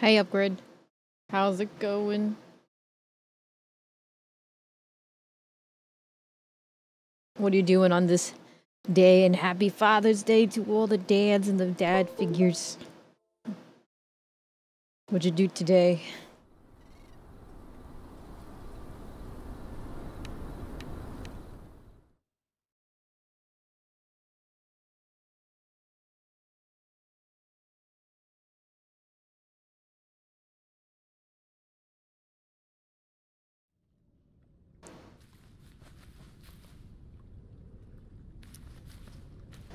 Hey, Upgrade. How's it going? What are you doing on this day? And happy Father's Day to all the dads and the dad figures. What'd you do today?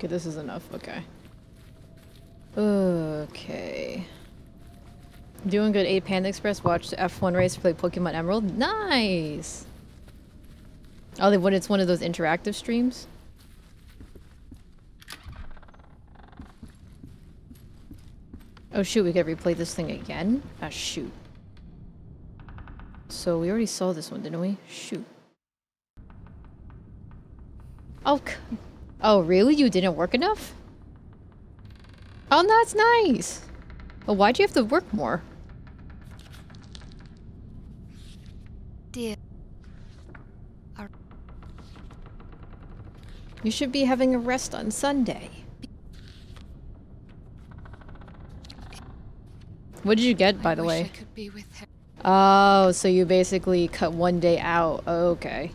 Okay, this is enough. Okay. Okay. Doing good. 8 Panda Express. Watched the F1 race. Play Pokemon Emerald. Nice! Oh, they, when it's one of those interactive streams? Oh shoot, we gotta replay this thing again? Ah, shoot. So we already saw this one, didn't we? Shoot. Oh, oh really? You didn't work enough? Oh, that's nice! Well, why'd you have to work more? Dear, You should be having a rest on Sunday. What did you get, by I the way? I could be with her. Oh, so you basically cut one day out. Oh, okay.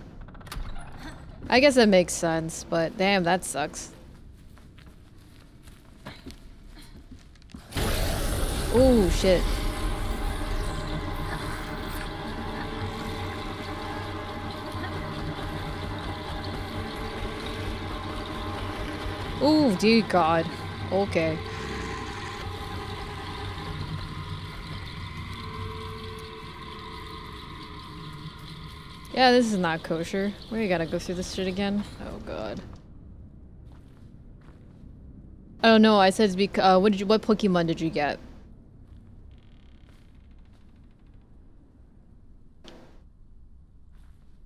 I guess that makes sense, but damn, that sucks. Oh, shit. Oh, dear God. Okay. Yeah, this is not kosher. We gotta go through this shit again. Oh god. Oh no, I said it's bec- uh, what did you- what Pokemon did you get?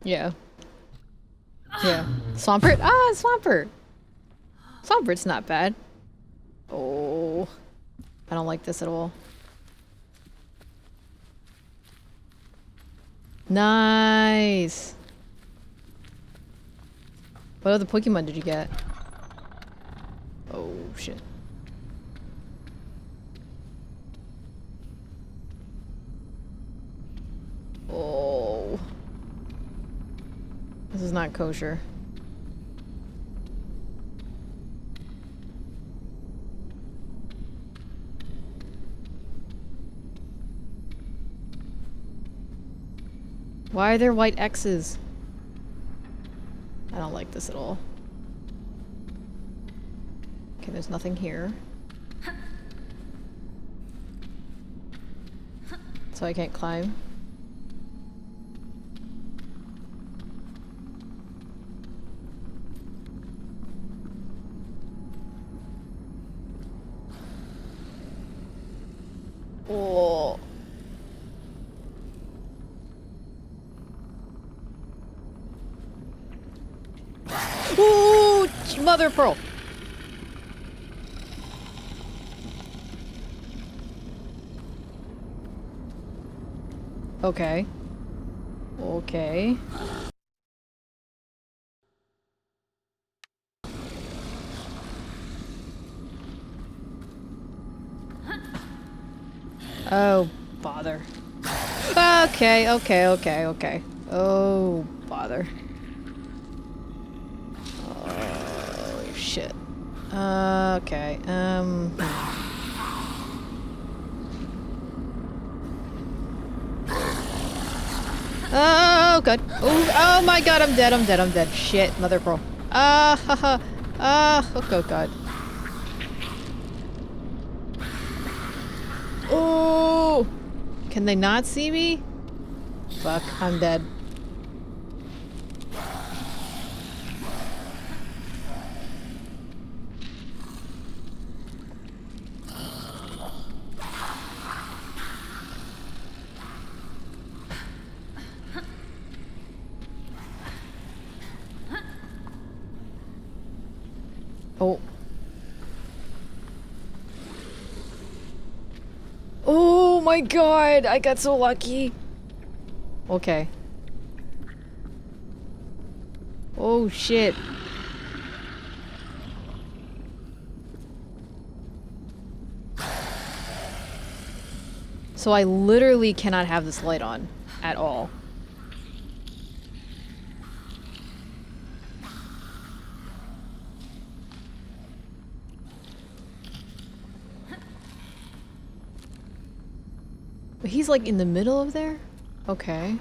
Yeah. Yeah. Swampert? Ah, Swampert! Swampert's not bad. Oh. I don't like this at all. Nice. What other Pokemon did you get? Oh shit. Oh. This is not kosher. Why are there white X's? I don't like this at all. Okay, there's nothing here. So I can't climb. Oh. Of pearl. Okay. Okay. Oh, bother. Okay, okay, okay, okay. Oh, bother. Oh, shit. Uh, okay, um... Oh, God. Oh, oh my God, I'm dead, I'm dead, I'm dead. Shit, mother pearl. Ah, ha. Ah, oh, oh, God. Oh! Can they not see me? Fuck, I'm dead. Oh. Oh my god, I got so lucky. Okay. Oh shit. So I literally cannot have this light on at all. He's like in the middle of there? Okay.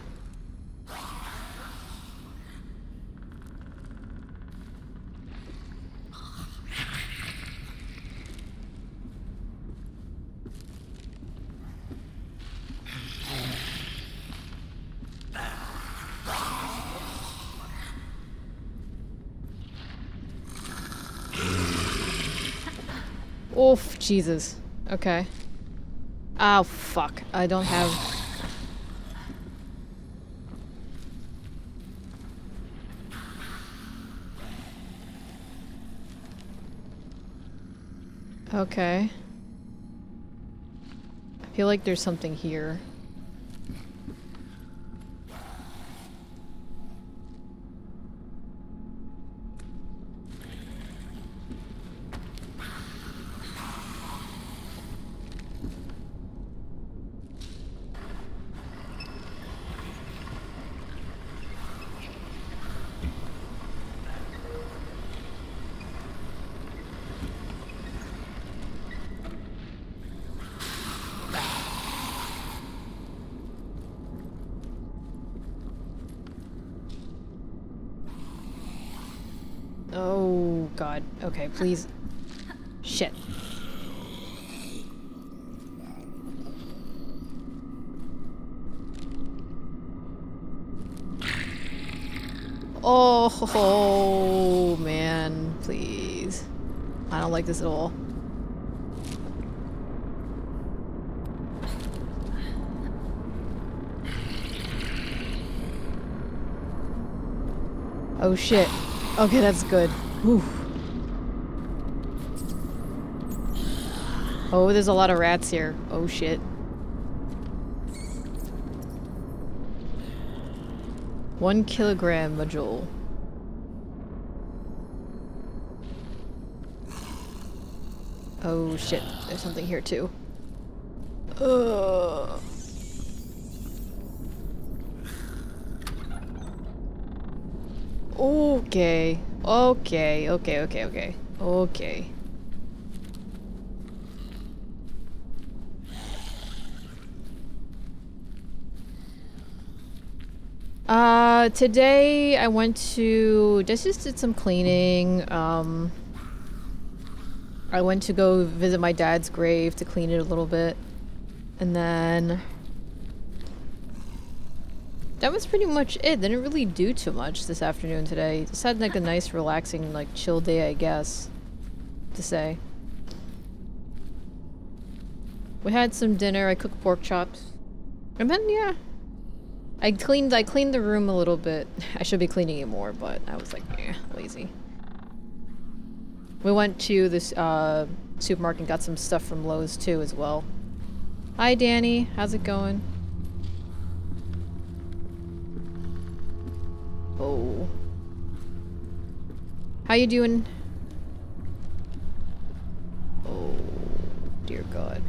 Oof, Jesus. Okay. Oh, fuck. I don't have... Okay. I feel like there's something here. Oh, Please. Shit. Oh, man. Please. I don't like this at all. Oh shit. Okay, that's good. Whew. Oh, there's a lot of rats here. Oh shit. One kilogram module. Oh shit, there's something here too. Ugh. Okay. Okay, okay, okay, okay. Okay. Uh, today I went to, just, just did some cleaning. Um, I went to go visit my dad's grave to clean it a little bit. And then that was pretty much it. Didn't really do too much this afternoon today. Just had like a nice relaxing like chill day I guess to say. We had some dinner, I cooked pork chops. And then yeah. I cleaned I cleaned the room a little bit. I should be cleaning it more, but I was like, eh, lazy. We went to this uh, supermarket and got some stuff from Lowe's too as well. Hi Danny, how's it going? Oh. How you doing? Oh, dear God.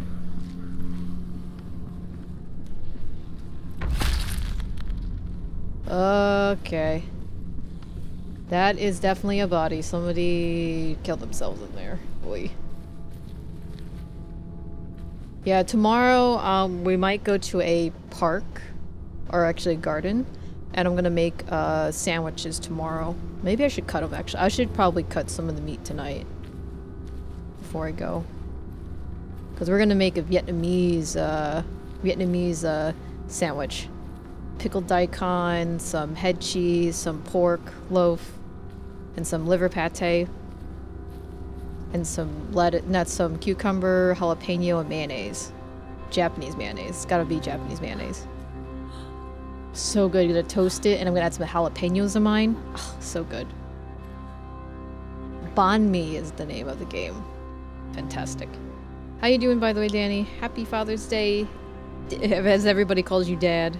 Okay. That is definitely a body. Somebody killed themselves in there. Boy. Yeah, tomorrow um, we might go to a park, or actually a garden, and I'm gonna make uh, sandwiches tomorrow. Maybe I should cut them actually. I should probably cut some of the meat tonight before I go. Because we're gonna make a Vietnamese, uh, Vietnamese uh, sandwich. Pickled daikon, some head cheese, some pork loaf, and some liver pate. And some lettuce, not some cucumber, jalapeno, and mayonnaise. Japanese mayonnaise. It's gotta be Japanese mayonnaise. So good. I'm gonna toast it and I'm gonna add some jalapenos of mine. Oh, so good. Banh Mi is the name of the game. Fantastic. How you doing by the way, Danny? Happy Father's Day. As everybody calls you dad.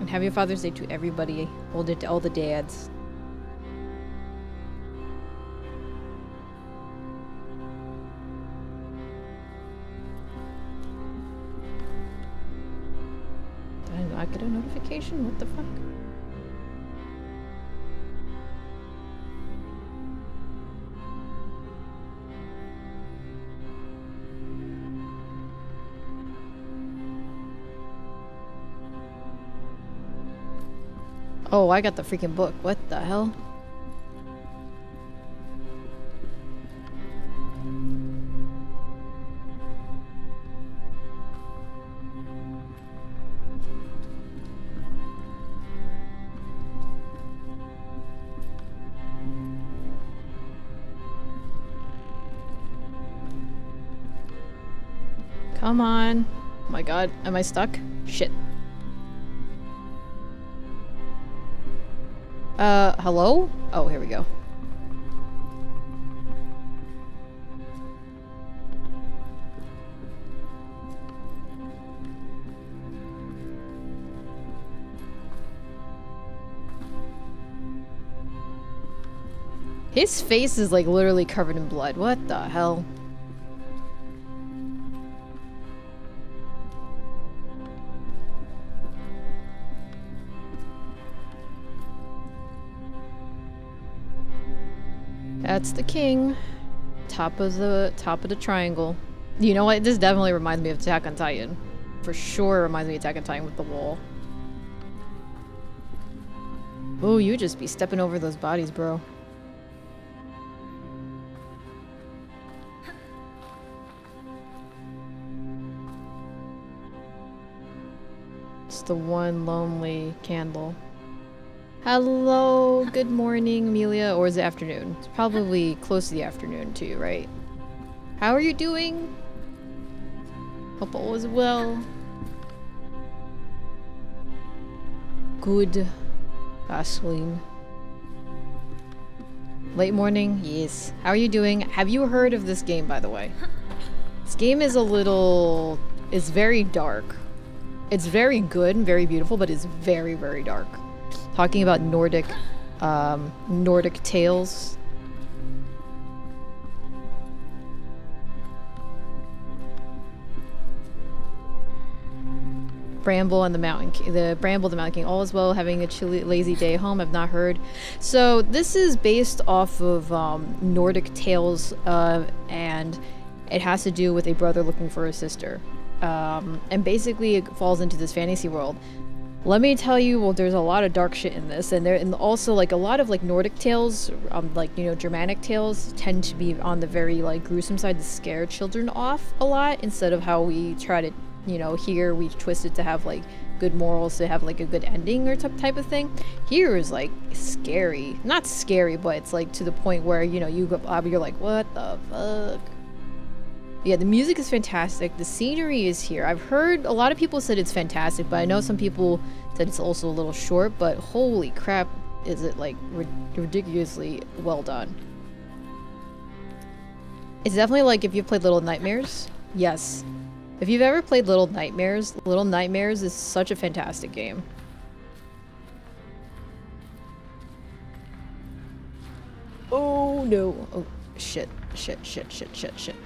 And have your Father's Day to everybody. All the, all the dads. Did I not get a notification? What the fuck? Oh, I got the freaking book. What the hell? Come on. Oh my god, am I stuck? Shit. Uh, hello? Oh, here we go. His face is like literally covered in blood. What the hell? That's the king. Top of the top of the triangle. You know what? This definitely reminds me of Attack on Titan. For sure reminds me of Attack on Titan with the wall. Oh, you just be stepping over those bodies, bro. It's the one lonely candle. Hello, good morning, Amelia, or is it afternoon? It's probably close to the afternoon too, right? How are you doing? Hope all is well. Good. Vaseline. Late morning? Yes. How are you doing? Have you heard of this game, by the way? This game is a little... It's very dark. It's very good and very beautiful, but it's very, very dark talking about Nordic, um, Nordic tales. Bramble and the Mountain King, the Bramble the Mountain King, all is well, having a chilly, lazy day home. I've not heard. So this is based off of um, Nordic tales, uh, and it has to do with a brother looking for a sister. Um, and basically, it falls into this fantasy world. Let me tell you, well, there's a lot of dark shit in this, and there, and also like a lot of like Nordic tales, um, like you know Germanic tales, tend to be on the very like gruesome side to scare children off a lot, instead of how we try to, you know, here we twist it to have like good morals, to have like a good ending or type of thing. Here is like scary, not scary, but it's like to the point where you know you go, you're like, what the fuck. Yeah, the music is fantastic. The scenery is here. I've heard a lot of people said it's fantastic, but I know some people said it's also a little short, but holy crap, is it like ridiculously well done. It's definitely like if you've played Little Nightmares. Yes. If you've ever played Little Nightmares, Little Nightmares is such a fantastic game. Oh no. Oh shit, shit, shit, shit, shit, shit.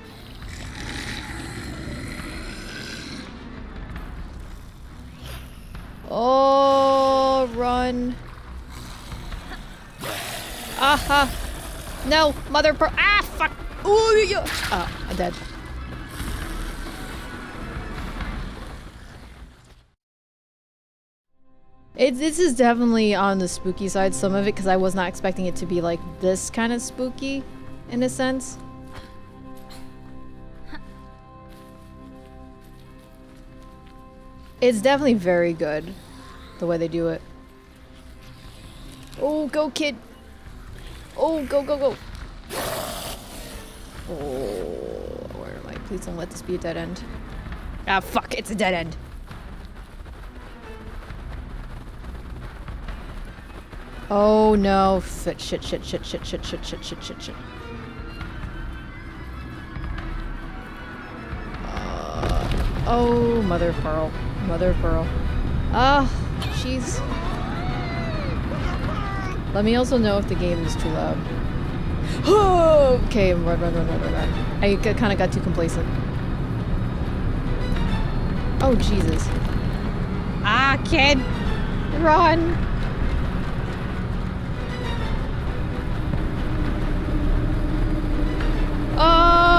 Oh, run. Aha. No, mother per- Ah, fuck. Ooh, yeah. Ah, I'm dead. It, this is definitely on the spooky side, some of it, because I was not expecting it to be like this kind of spooky, in a sense. It's definitely very good, the way they do it. Oh, go kid! Oh, go, go, go! Oh, where am I? Please don't let this be a dead end. Ah, fuck, it's a dead end. Oh no, shit, shit, shit, shit, shit, shit, shit, shit, shit, shit, shit. Uh, Oh, mother pearl. Mother pearl. Ah, she's... Let me also know if the game is too loud. okay, run, run, run, run, run, run. I kind of got too complacent. Oh, Jesus. Ah, kid! Run! Oh!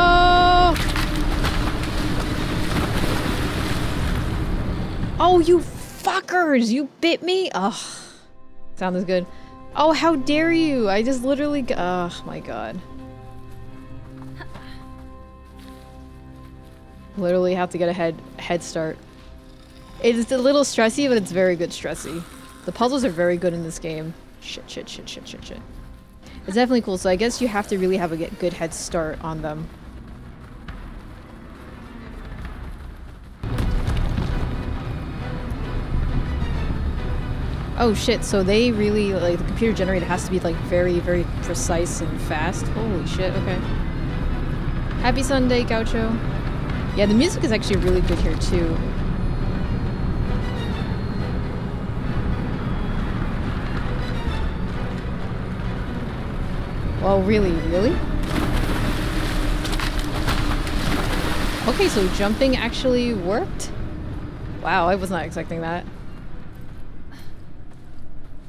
Oh, you fuckers! You bit me? Ugh. Sounds good. Oh, how dare you! I just literally- Oh my god. Literally have to get a head head start. It's a little stressy, but it's very good stressy. The puzzles are very good in this game. Shit, shit, shit, shit, shit, shit. It's definitely cool, so I guess you have to really have a good head start on them. Oh shit, so they really, like, the computer generated has to be, like, very, very precise and fast. Holy shit, okay. Happy Sunday, Gaucho. Yeah, the music is actually really good here, too. Well, really, really? Okay, so jumping actually worked? Wow, I was not expecting that.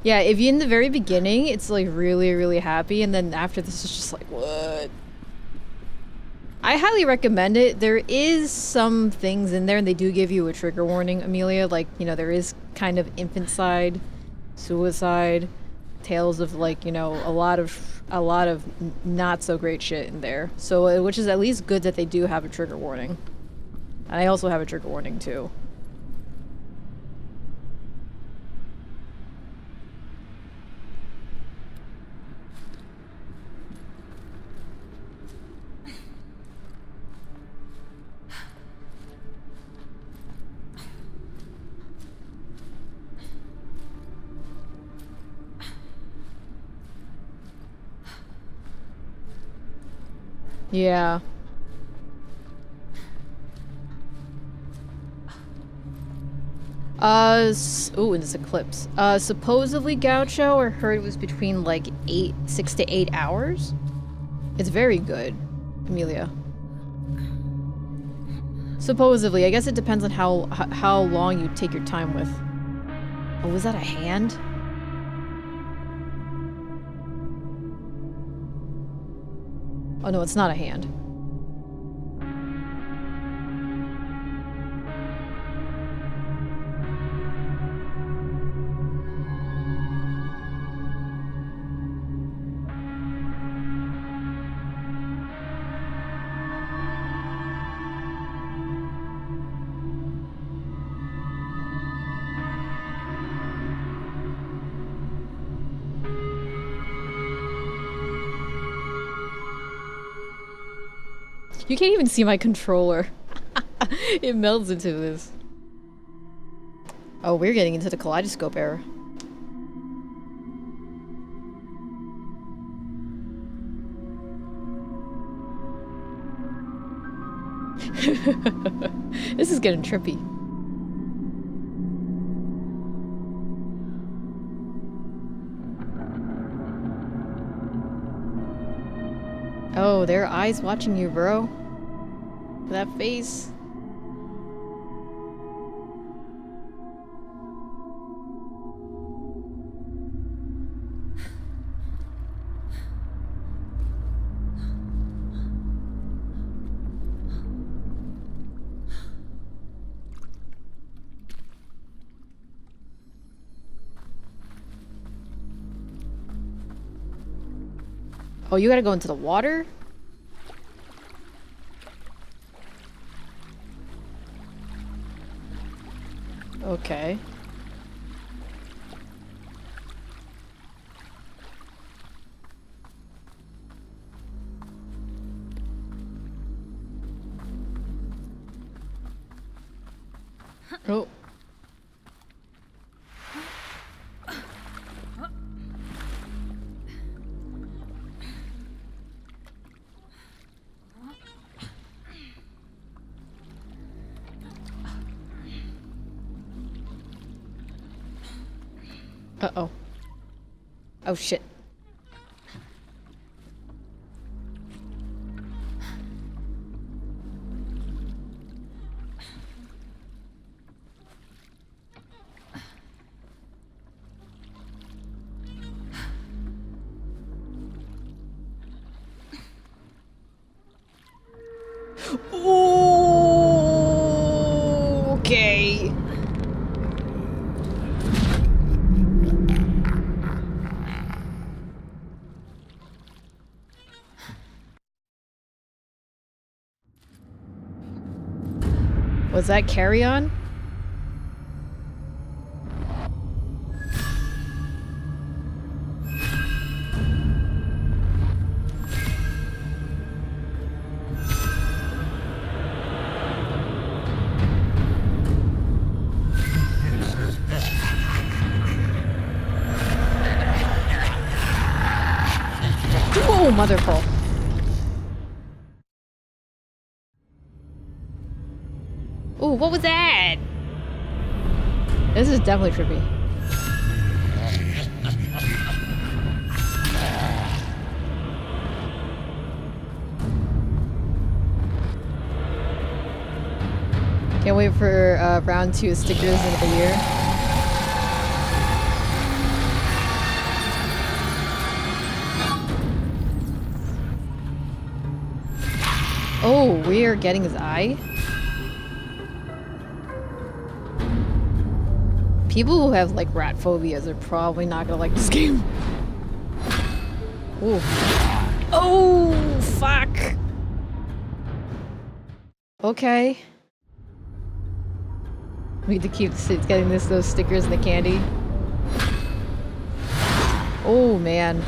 Yeah, if you in the very beginning, it's like really, really happy, and then after this, it's just like, what? I highly recommend it. There is some things in there, and they do give you a trigger warning, Amelia. Like, you know, there is kind of infanticide, suicide, tales of like, you know, a lot of a lot of not so great shit in there. So, uh, which is at least good that they do have a trigger warning. And I also have a trigger warning too. Yeah. Uh, oh, in this eclipse. Uh, supposedly Gaucho, I heard it was between like eight, six to eight hours. It's very good, Amelia. Supposedly, I guess it depends on how how long you take your time with. Oh, was that a hand? Oh no, it's not a hand. You can't even see my controller. it melds into this. Oh, we're getting into the kaleidoscope era. this is getting trippy. Oh, there are eyes watching you, bro. That face. Oh, you gotta go into the water? Okay. Oh, shit. Was that carry on? Ooh, what was that? This is definitely trippy. Can't wait for uh, round two of stickers in a year. Oh, we are getting his eye? People who have like rat phobias are probably not gonna like this game. Ooh. Oh, fuck. Okay. We need to keep getting this those stickers and the candy. Oh man.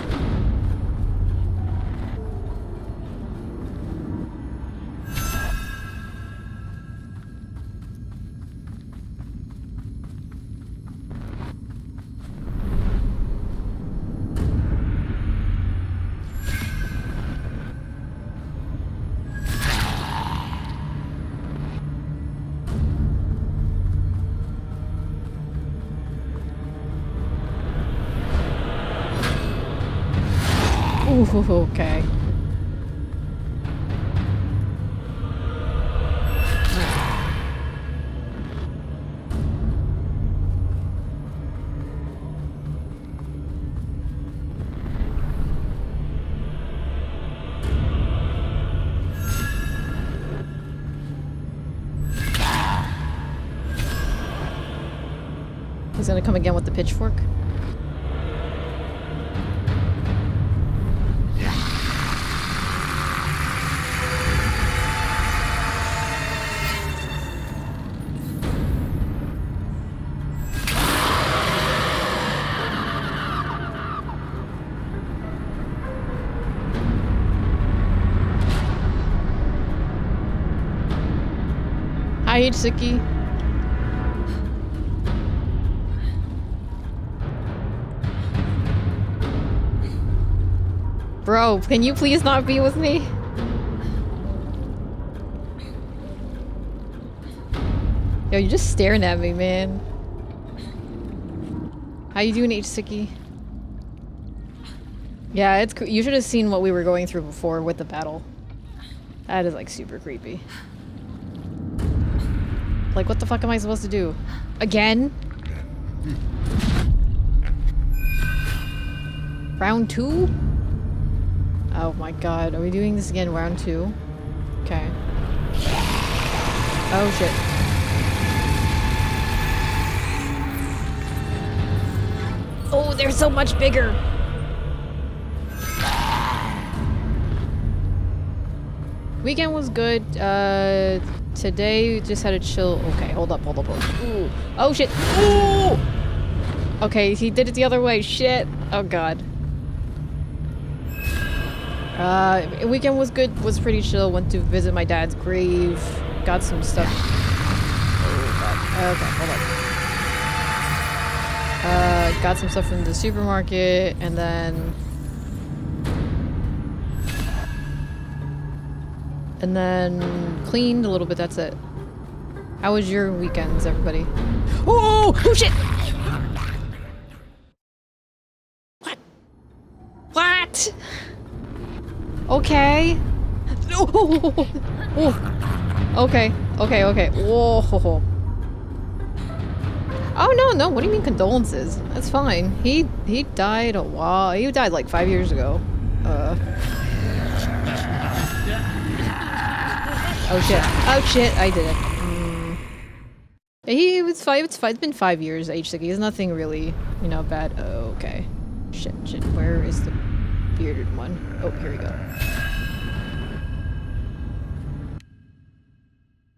The pitchfork. Hi, Itsuki. Bro, can you please not be with me? Yo, you're just staring at me, man. How you doing, Itsuki? Yeah, it's you should have seen what we were going through before with the battle. That is like super creepy. Like, what the fuck am I supposed to do? Again? Round two? Oh my god, are we doing this again round two? Okay. Oh shit. Oh, they're so much bigger! Weekend was good. Uh, today just had a chill. Okay, hold up, hold up, hold up. Ooh. Oh shit. Ooh! Okay, he did it the other way. Shit. Oh god. Uh, weekend was good. Was pretty chill. Went to visit my dad's grave. Got some stuff. Oh god. Okay, hold up. Uh, got some stuff from the supermarket, and then and then cleaned a little bit. That's it. How was your weekends, everybody? Oh, oh shit! Okay. Oh, Okay. Okay. Okay. Whoa. Oh no, no. What do you mean condolences? That's fine. He he died a while. He died like five years ago. Uh. Oh shit. Oh shit. I did it. Mm. He was five. It's, five, it's been five years. Age sick. He's nothing really, you know, bad. Oh, okay. Shit. Shit. Where is the bearded one? Oh, here we go.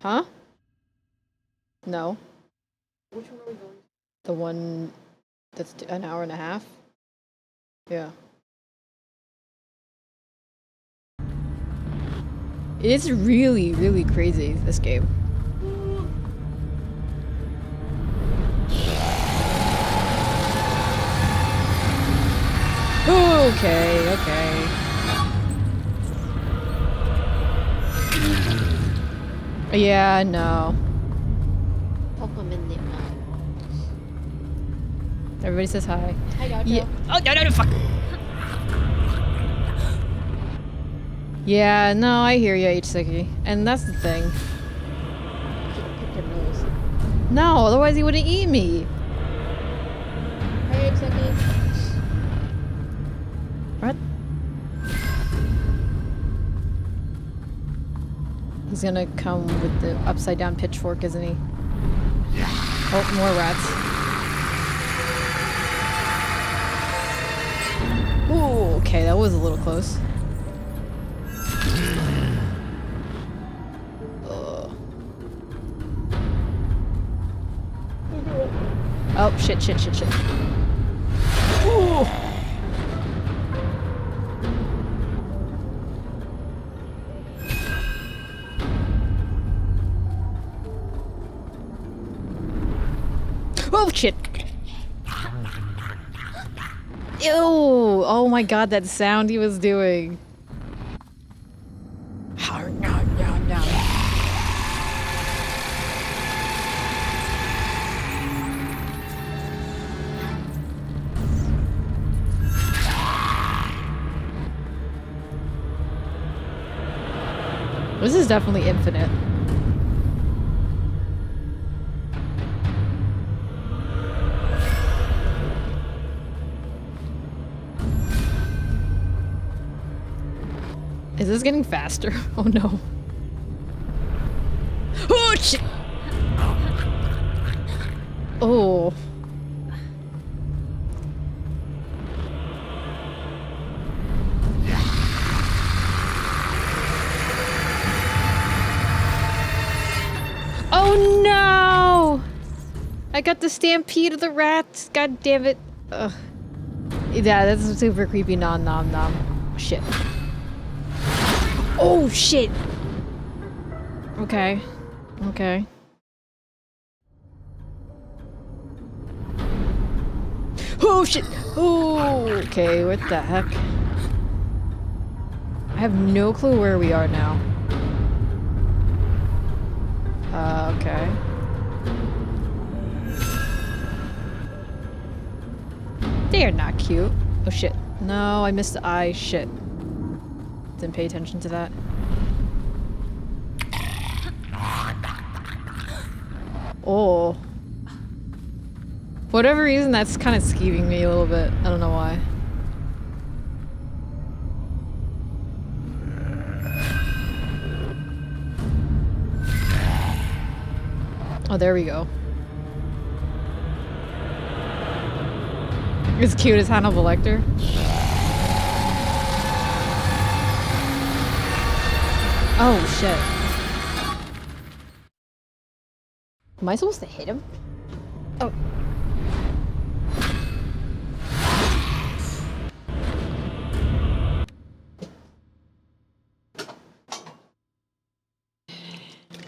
Huh? No. Which one are we going? The one that's an hour and a half. Yeah. It's really, really crazy, this game. Okay, okay. Yeah, no. Pop them in the mouth. Everybody says hi. Hi. Yeah. Oh, no, no, no, fuck. Yeah, no, I hear you, Itsuki. And that's the thing. Pick your nose. No, otherwise he wouldn't eat me. Hi, Itsuki. What? He's gonna come with the upside down pitchfork, isn't he? Oh, more rats. Ooh, okay, that was a little close. Ugh. Oh, shit, shit, shit, shit. My god, that sound he was doing. This is definitely infinite. Getting faster? Oh no. Oh shit! Oh. Oh no! I got the stampede of the rats. God damn it. Ugh. Yeah, that's super creepy. Nom nom nom. Shit. Oh shit. Okay. Okay. Oh shit. Oh. Okay. What the heck? I have no clue where we are now. Uh, okay. They are not cute. Oh shit. No, I missed the eye. Shit. Didn't pay attention to that. Oh. For whatever reason, that's kind of skeeving me a little bit. I don't know why. Oh, there we go. As cute as Hannibal Lecter. Oh, shit. Am I supposed to hit him? Oh.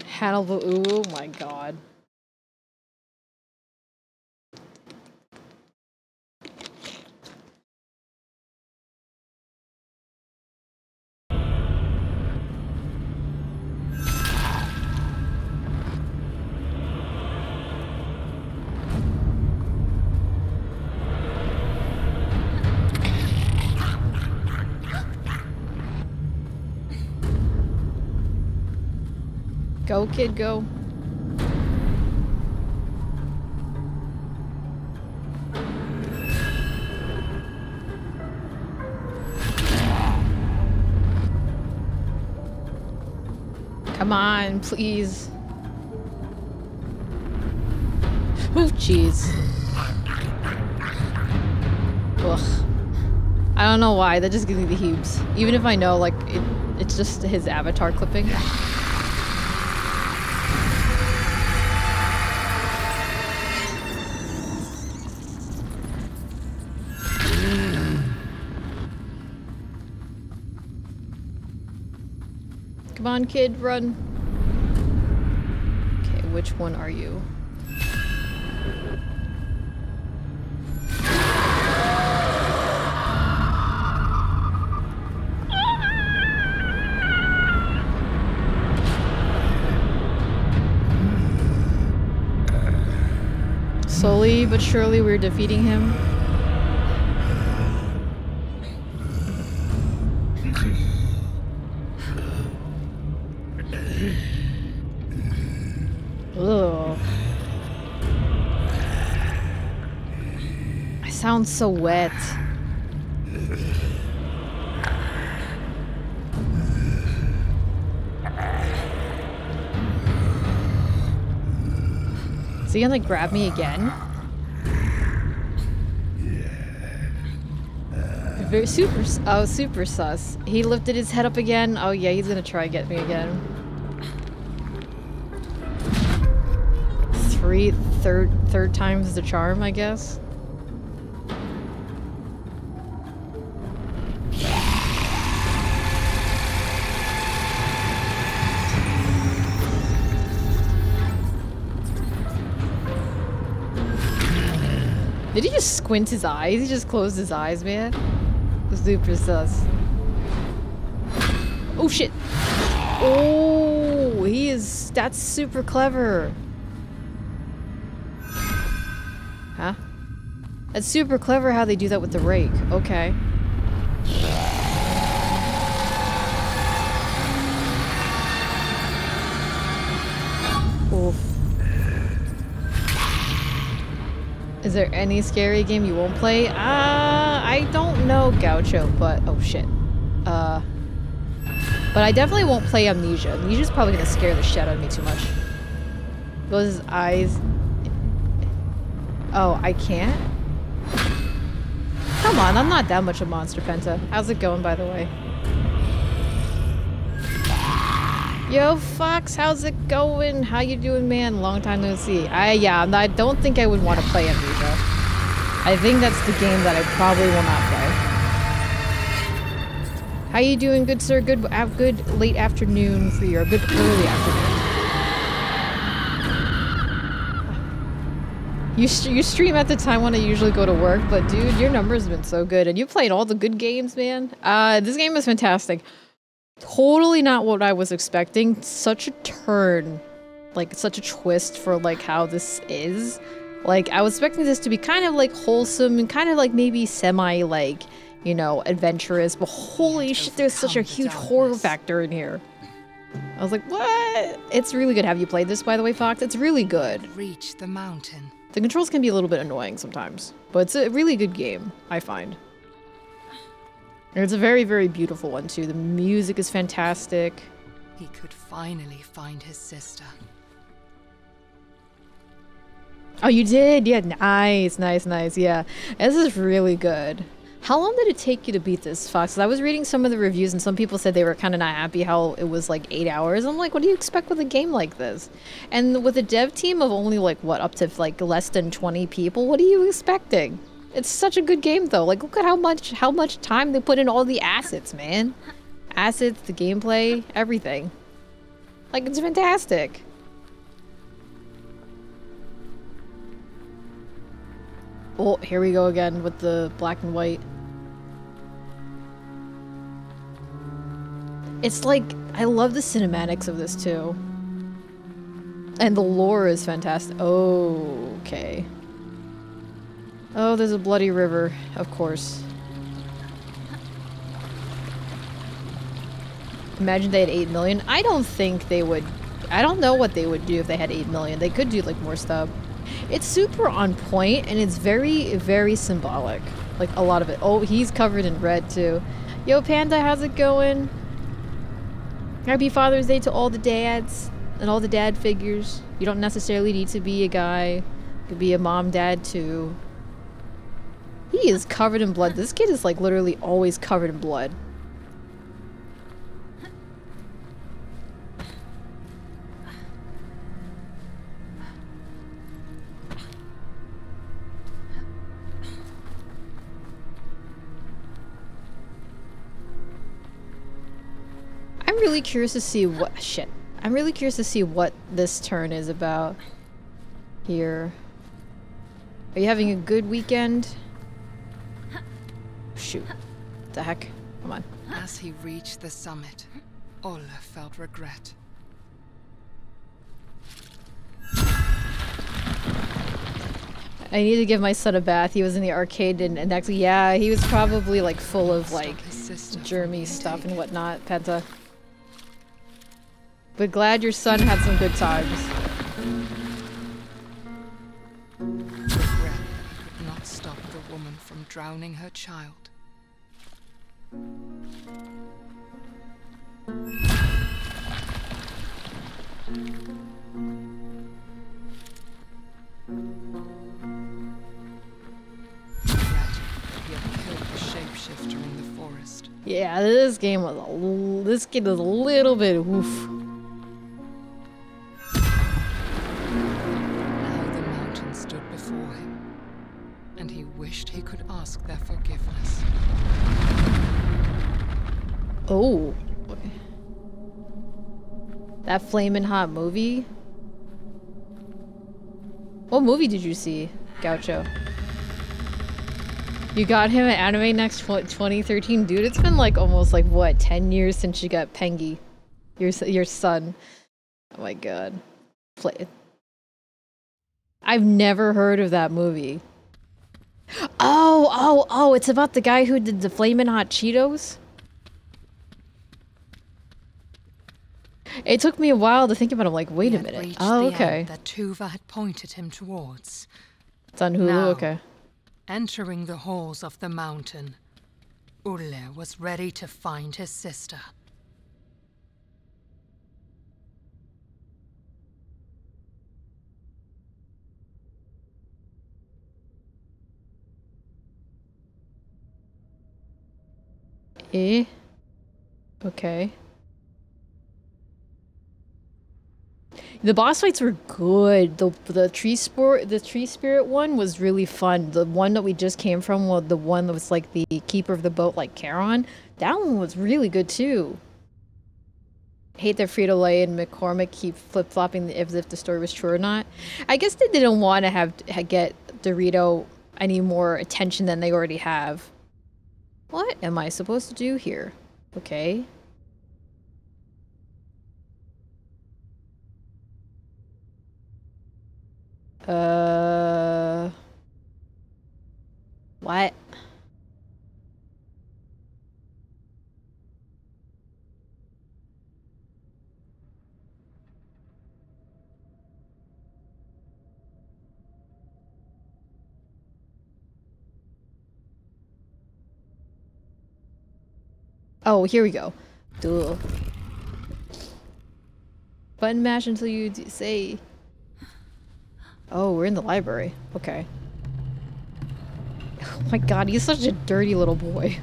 Hannibal, ooh, my god. Kid, go. Come on, please. Oh, jeez. Ugh. I don't know why, that just gives me the heaves. Even if I know, like, it, it's just his avatar clipping. On, kid, run. Okay, which one are you? Slowly but surely we're defeating him. I sound so wet. Is he gonna grab me again? Very super. Oh, super sus. He lifted his head up again. Oh yeah, he's gonna try and get me again. Three, third, third time's the charm, I guess. Did he just squint his eyes? He just closed his eyes, man. Super sus. Oh shit. Oh, he is. That's super clever. Huh? That's super clever how they do that with the rake. Okay. There any scary game you won't play? Uh, I don't know Gaucho, but oh shit. Uh, but I definitely won't play Amnesia. Amnesia's probably gonna scare the shit out of me too much. Those eyes. Oh, I can't? Come on, I'm not that much of a monster, Penta. How's it going, by the way? Yo, Fox, how's it going? How you doing, man? Long time no see. I yeah, I don't think I would want to play Amnesia. I think that's the game that I probably will not play. How you doing, good sir? Good, good late afternoon for you, good early afternoon. You st you stream at the time when I usually go to work, but dude, your numbers have been so good, and you played all the good games, man. Uh, this game is fantastic. Totally not what I was expecting. Such a turn, like such a twist for like how this is. Like I was expecting this to be kind of like wholesome and kind of like maybe semi like you know adventurous, but holy shit, there's such a huge horror factor in here. I was like, what? It's really good. Have you played this, by the way, Fox? It's really good. Reach the mountain. The controls can be a little bit annoying sometimes, but it's a really good game, I find. And it's a very, very beautiful one, too. The music is fantastic. He could finally find his sister. Oh, you did? Yeah, nice, nice, nice. Yeah, this is really good. How long did it take you to beat this, Fox? I was reading some of the reviews, and some people said they were kind of not happy how it was like eight hours. I'm like, what do you expect with a game like this? And with a dev team of only like what up to like less than 20 people, what are you expecting? It's such a good game though. Like, look at how much how much time they put in all the assets, man. Assets, the gameplay, everything. Like, it's fantastic. Oh, here we go again with the black and white. It's like, I love the cinematics of this too. And the lore is fantastic. Oh, okay. Oh, there's a bloody river, of course. Imagine they had 8 million. I don't think they would I don't know what they would do if they had 8 million. They could do like more stuff. It's super on point and it's very, very symbolic. Like a lot of it. Oh, he's covered in red too. Yo, Panda, how's it going? Happy Father's Day to all the dads and all the dad figures. You don't necessarily need to be a guy. You could be a mom, dad too. He is covered in blood. This kid is like literally always covered in blood. I'm really curious to see what shit. I'm really curious to see what this turn is about here. Are you having a good weekend? Shoot. The heck? Come on. As he reached the summit, Olle felt regret. I need to give my son a bath. He was in the arcade and, and actually, yeah, he was probably like full of like his sister from germy stuff and whatnot, Penta. But glad your son had some good times. Regret could not stop the woman from drowning her child. He killed the shapeshifter in the forest. Yeah, this game was a l- this kid was a little bit oof. Oh. That flaming hot movie? What movie did you see, Gaucho? You got him at Anime Next 2013? Dude, it's been like almost like, what, 10 years since you got Pengi, your, your son. Oh my god. Play I've never heard of that movie. Oh, oh, oh, it's about the guy who did the flaming hot Cheetos? It took me a while to think about it. I'm like, wait a minute. Oh, okay. that Tuva had pointed him towards. It's on Hulu. Now. Okay. Entering the halls of the mountain, Olle was ready to find his sister. Eh. Okay. The boss fights were good. The the tree sport the tree spirit one was really fun. The one that we just came from, well, the one that was like the keeper of the boat, like Charon, that one was really good too. Hate that Frito Lay and McCormick keep flip flopping as if the story was true or not. I guess they didn't want to have ha- get Dorito any more attention than they already have. What am I supposed to do here? Okay. Uh. What? Oh, here we go. Duh. Button mash until you say. Oh, we're in the library. Okay. Oh my god, he's such a dirty little boy.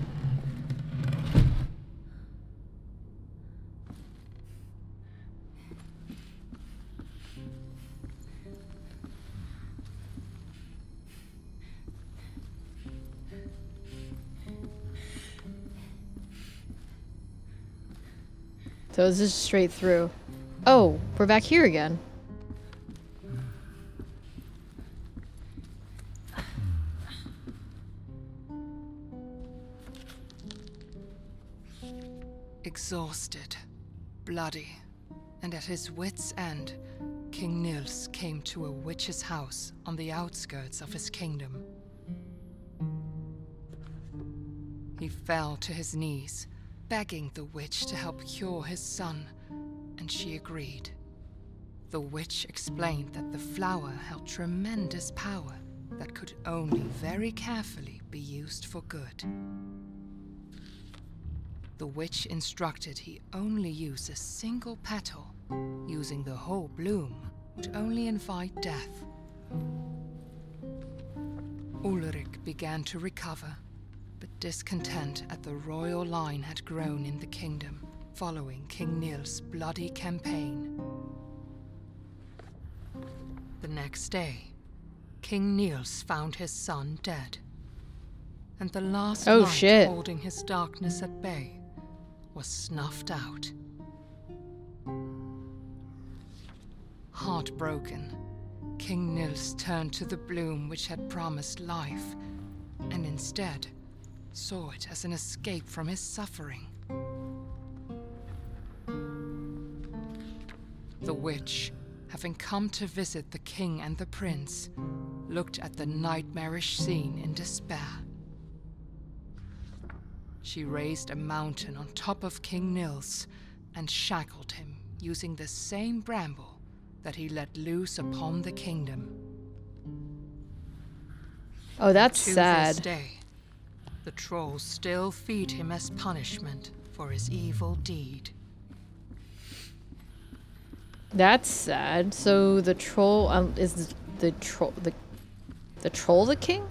So this is this straight through? Oh, we're back here again. Exhausted, bloody, and at his wits' end, King Nils came to a witch's house on the outskirts of his kingdom. He fell to his knees, begging the witch to help cure his son, and she agreed. the witch explained that the flower held tremendous power that could only very carefully be used for good. The witch instructed he only use a single petal. Using the whole bloom would only invite death. Ulrich began to recover, but discontent at the royal line had grown in the kingdom following King Nils' bloody campaign. The next day, King Nils found his son dead. And the last Oh, light shit. holding his darkness at bay was snuffed out. Heartbroken, King Nils turned to the bloom which had promised life, and instead saw it as an escape from his suffering. The witch, having come to visit the king and the prince, looked at the nightmarish scene in despair. She raised a mountain on top of King Nils and shackled him using the same bramble that he let loose upon the kingdom. Oh, that's to sad. this day, the trolls still feed him as punishment for his evil deed. That's sad. So the troll um is the troll the the troll the king?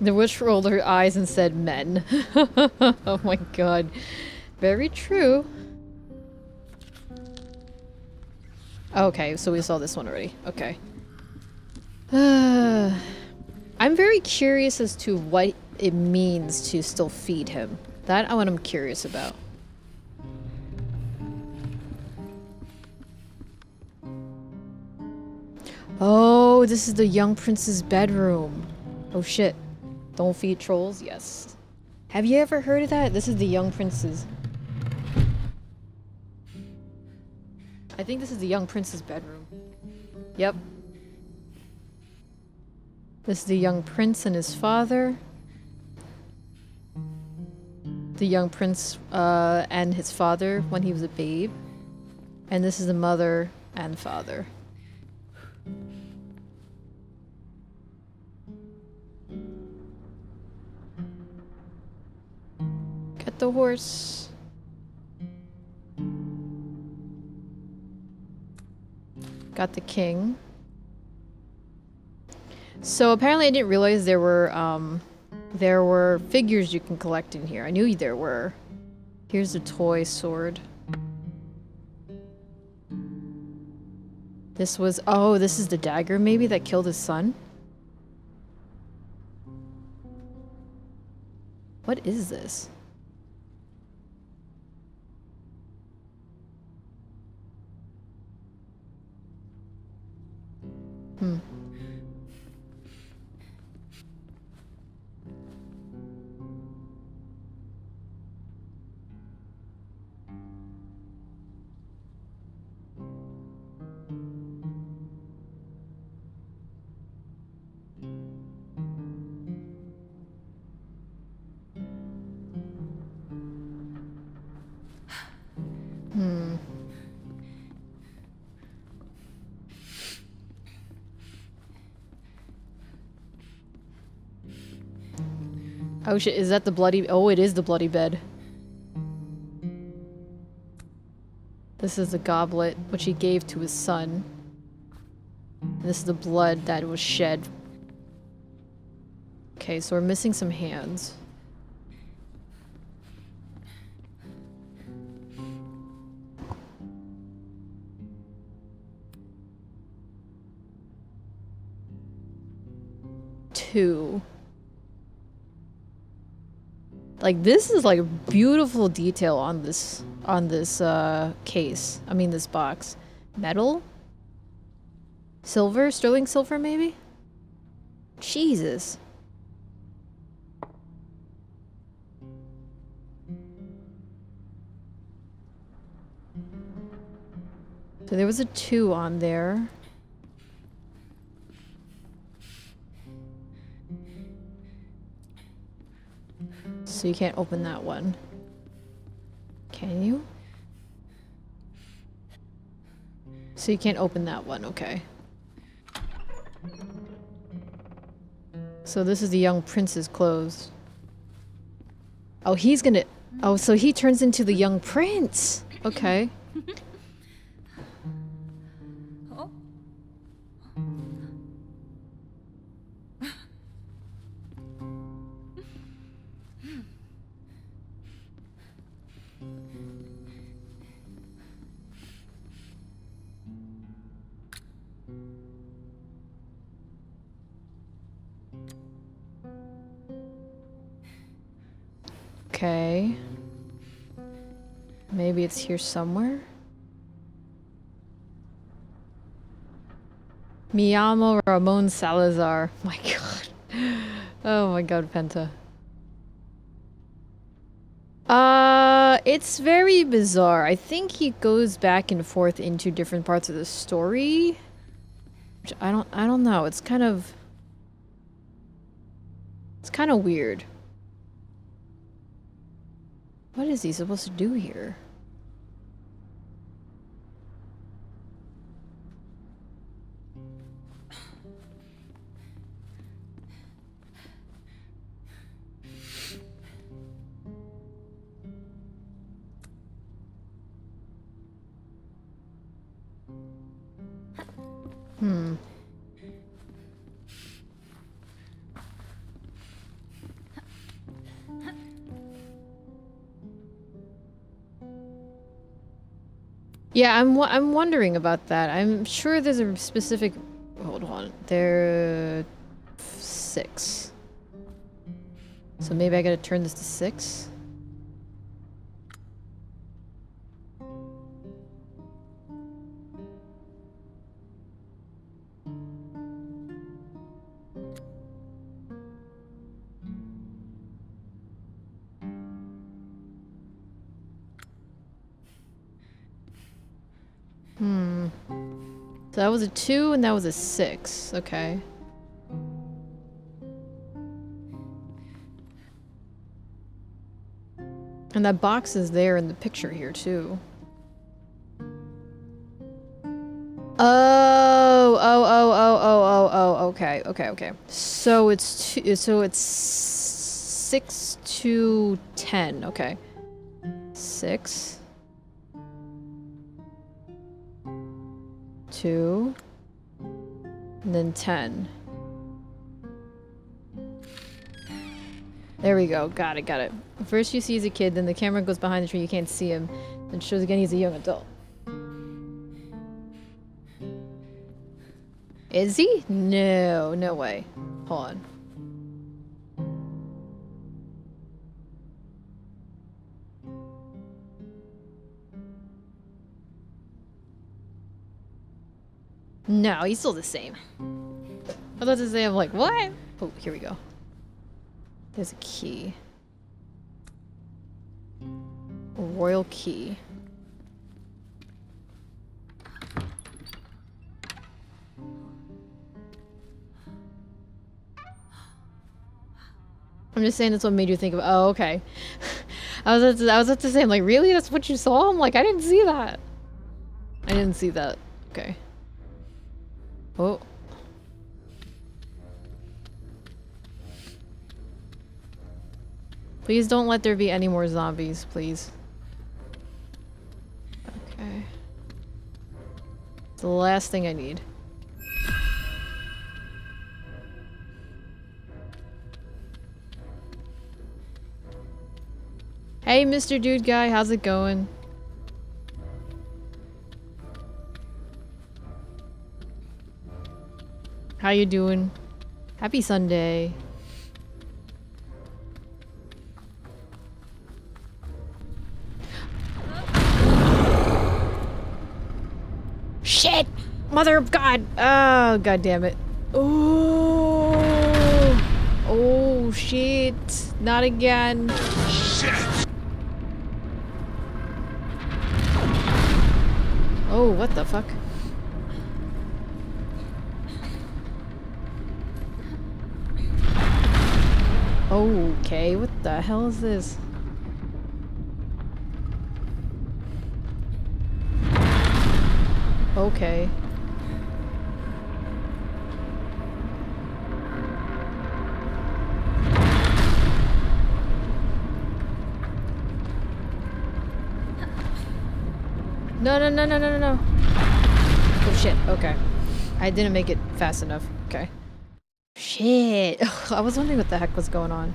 The witch rolled her eyes and said men. oh my god. Very true. Okay, so we saw this one already. Okay. I'm very curious as to what it means to still feed him. That I what I'm curious about. Oh, this is the young prince's bedroom. Oh shit. Don't feed trolls? Yes. Have you ever heard of that? This is the young prince's. I think this is the young prince's bedroom. Yep. This is the young prince and his father. The young prince uh, and his father when he was a babe. And this is the mother and father. Horse. Got the king. So apparently I didn't realize there were um there were figures you can collect in here. I knew there were. Here's a toy sword. This was oh, this is the dagger maybe that killed his son? What is this? Hmm. Oh shit, is that the bloody- oh it is the bloody bed. This is the goblet which he gave to his son. And this is the blood that was shed. Okay, so we're missing some hands. Two. Like this is like a beautiful detail on this on this uh case. I mean this box. Metal? Silver? Sterling silver maybe? Jesus. So there was a two on there. So you can't open that one. Can you? So you can't open that one, okay. So this is the young prince's clothes. Oh, he's gonna... Oh, so he turns into the young prince! Okay. here somewhere? Mi llamo Ramon Salazar. My god. Oh my god, Penta. Uh, it's very bizarre. I think he goes back and forth into different parts of the story. Which I don't I don't know. It's kind of It's kind of weird. What is he supposed to do here? Yeah, I'm I'm wondering about that. I'm sure there's a specific. Hold on, there six. So maybe I gotta turn this to six. That was a two and that was a six. Okay. And that box is there in the picture here too. Oh, oh, oh, oh, oh, oh, oh, okay, okay, okay. So it's two, so it's six to ten, okay. Six. Two. And then ten. There we go. Got it, got it. First you see he's a kid, then the camera goes behind the tree, you can't see him. Then shows again he's a young adult. Is he? No, no way. Hold on. No, he's still the same. I thought to say, I'm like, what? Oh, here we go. There's a key. A royal key. I'm just saying that's what made you think of. Oh, okay. I was at I was at say, I'm like, really? That's what you saw? I'm like, I didn't see that. I didn't see that. Okay. Oh. Please don't let there be any more zombies, please. Okay. It's the last thing I need. Hey, Mr. Dude Guy, how's it going? How you doing? Happy Sunday. Shit! Mother of God! Oh, god damn it. Oh! Oh, shit. Not again. Shit! Oh, what the fuck? Okay, what the hell is this? Okay. No, no, no, no, no, no, no. Oh, shit. Okay. I didn't make it fast enough. Okay. Shit. I was wondering what the heck was going on.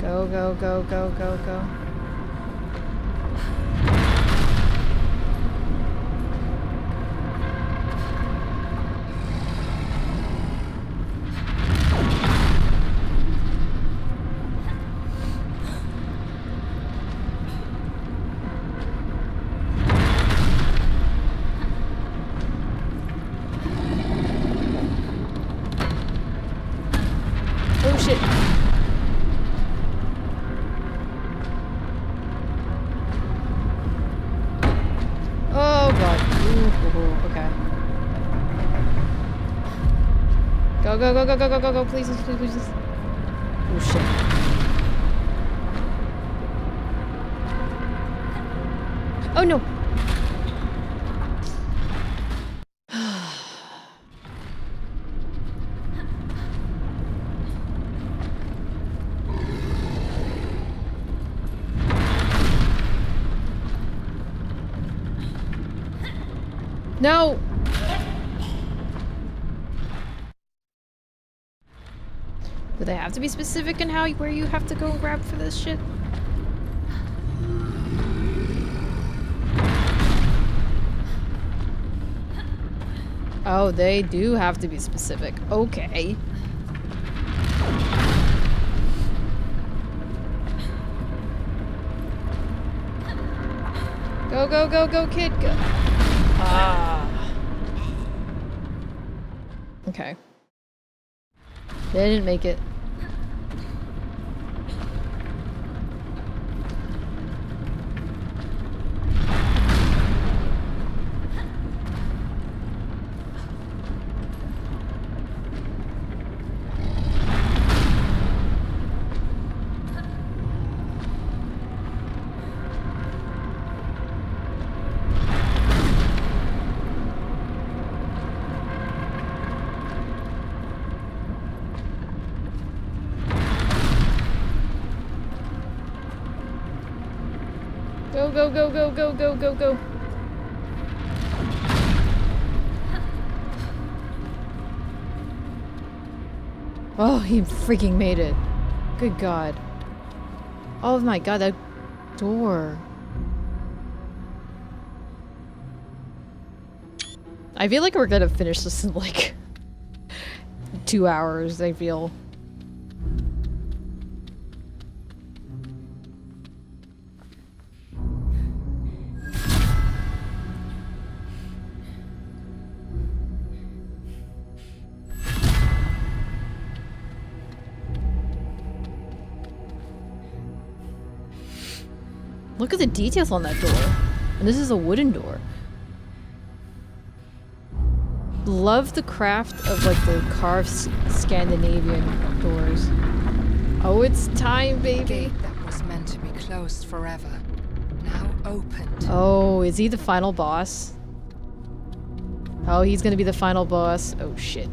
Go, go, go, go, go, go. Oh shit. Oh god. Ooh, ooh, ooh, okay. Go, go, go, go, go, go, go, please, please, please, please. Have to be specific in how where you have to go and grab for this shit? Oh, they do have to be specific. Okay. Go, go, go, go, kid, go. Ah. Okay. They didn't make it. Go, go, go, go. Oh, he freaking made it. Good god. Oh my god, that door. I feel like we're gonna finish this in like two hours, I feel. The details on that door. And this is a wooden door. Love the craft of like the carved Scandinavian doors. Oh, it's time, baby. gate that was meant to be closed forever, now opened. Oh, is he the final boss? Oh, he's gonna be the final boss. Oh, shit.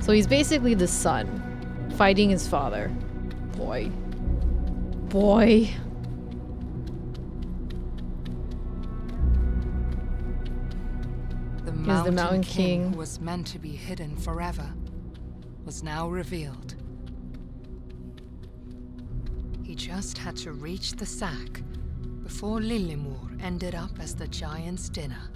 So he's basically the son, fighting his father. Boy. Boy. The the Mountain, Mountain King, King. was meant to be hidden forever, was now revealed. He just had to reach the sack before Lillemor ended up as the giant's dinner.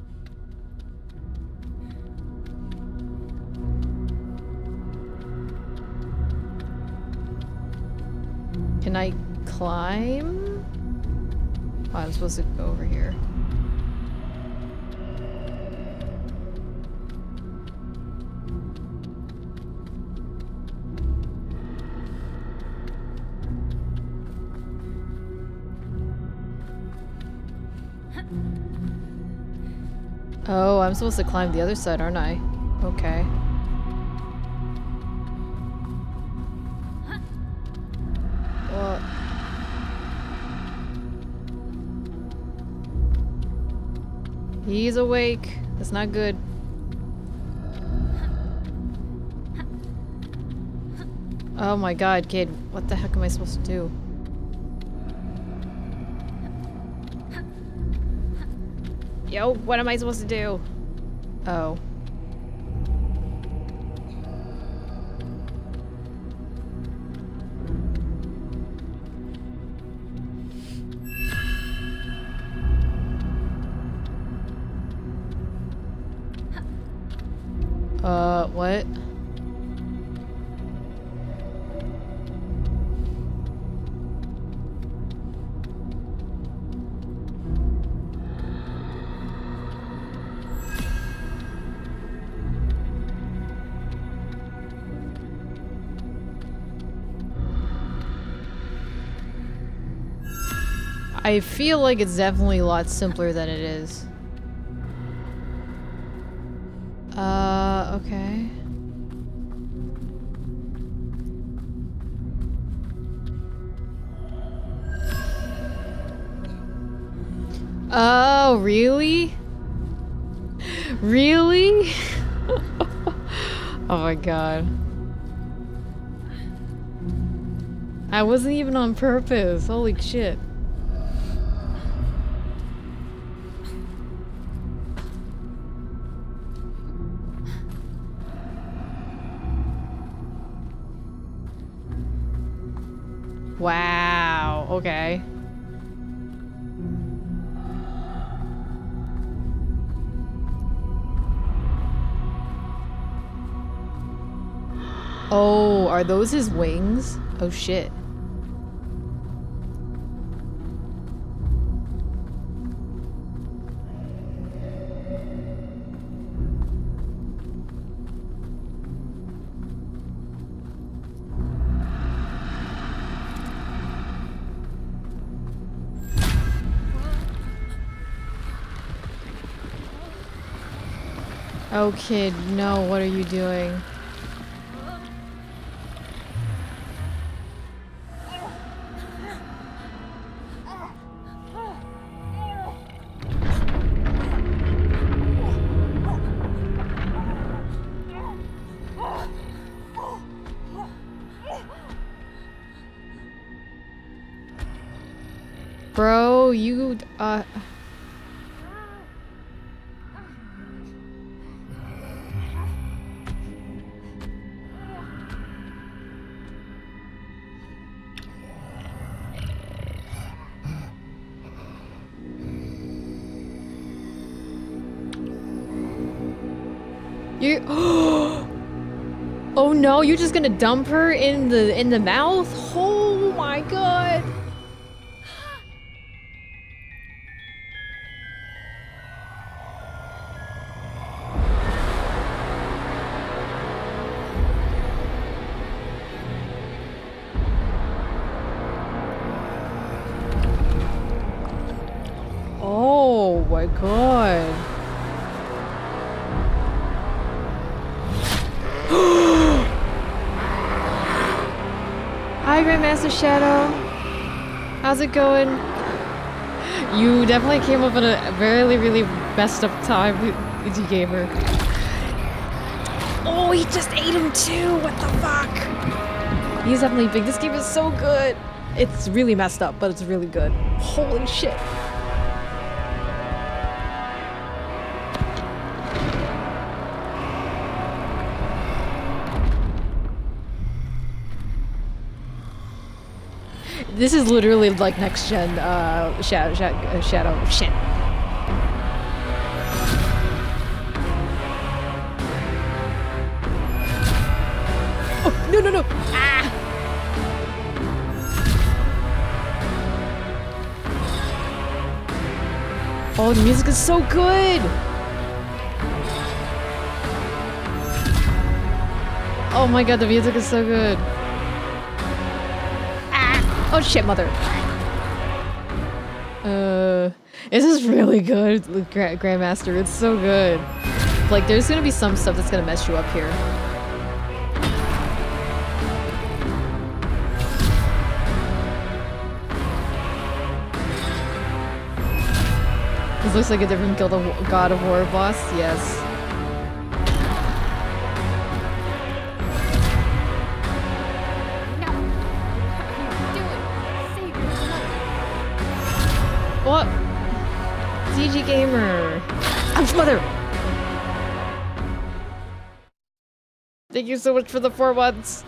Can I climb? Oh, I'm supposed to go over here. Oh, I'm supposed to climb the other side, aren't I? Okay. He's awake. That's not good. Oh my god, kid. What the heck am I supposed to do? Yo, what am I supposed to do? Oh. Uh, what? I feel like it's definitely a lot simpler than it is. Oh, really? Really? oh my god. I wasn't even on purpose. Holy shit. Are those his wings? Oh shit. Oh kid, no, what are you doing? You're just gonna dump her in the in the mouth? Oh my god. Oh my god. Hi, Grandmaster Shadow. How's it going? You definitely came up at a really, really messed up time with you her. Oh, he just ate him too! What the fuck? He's definitely big. This game is so good. It's really messed up, but it's really good. Holy shit. This is literally like next gen uh, shadow, shadow, uh, shadow shit. Oh, no, no, no! Ah! Oh, the music is so good! Oh my god, the music is so good. Oh shit, mother. Uh, this is really good, Gra Grandmaster. It's so good. Like, there's gonna be some stuff that's gonna mess you up here. This looks like a different God of, God of War boss. Yes. You so much for the four months.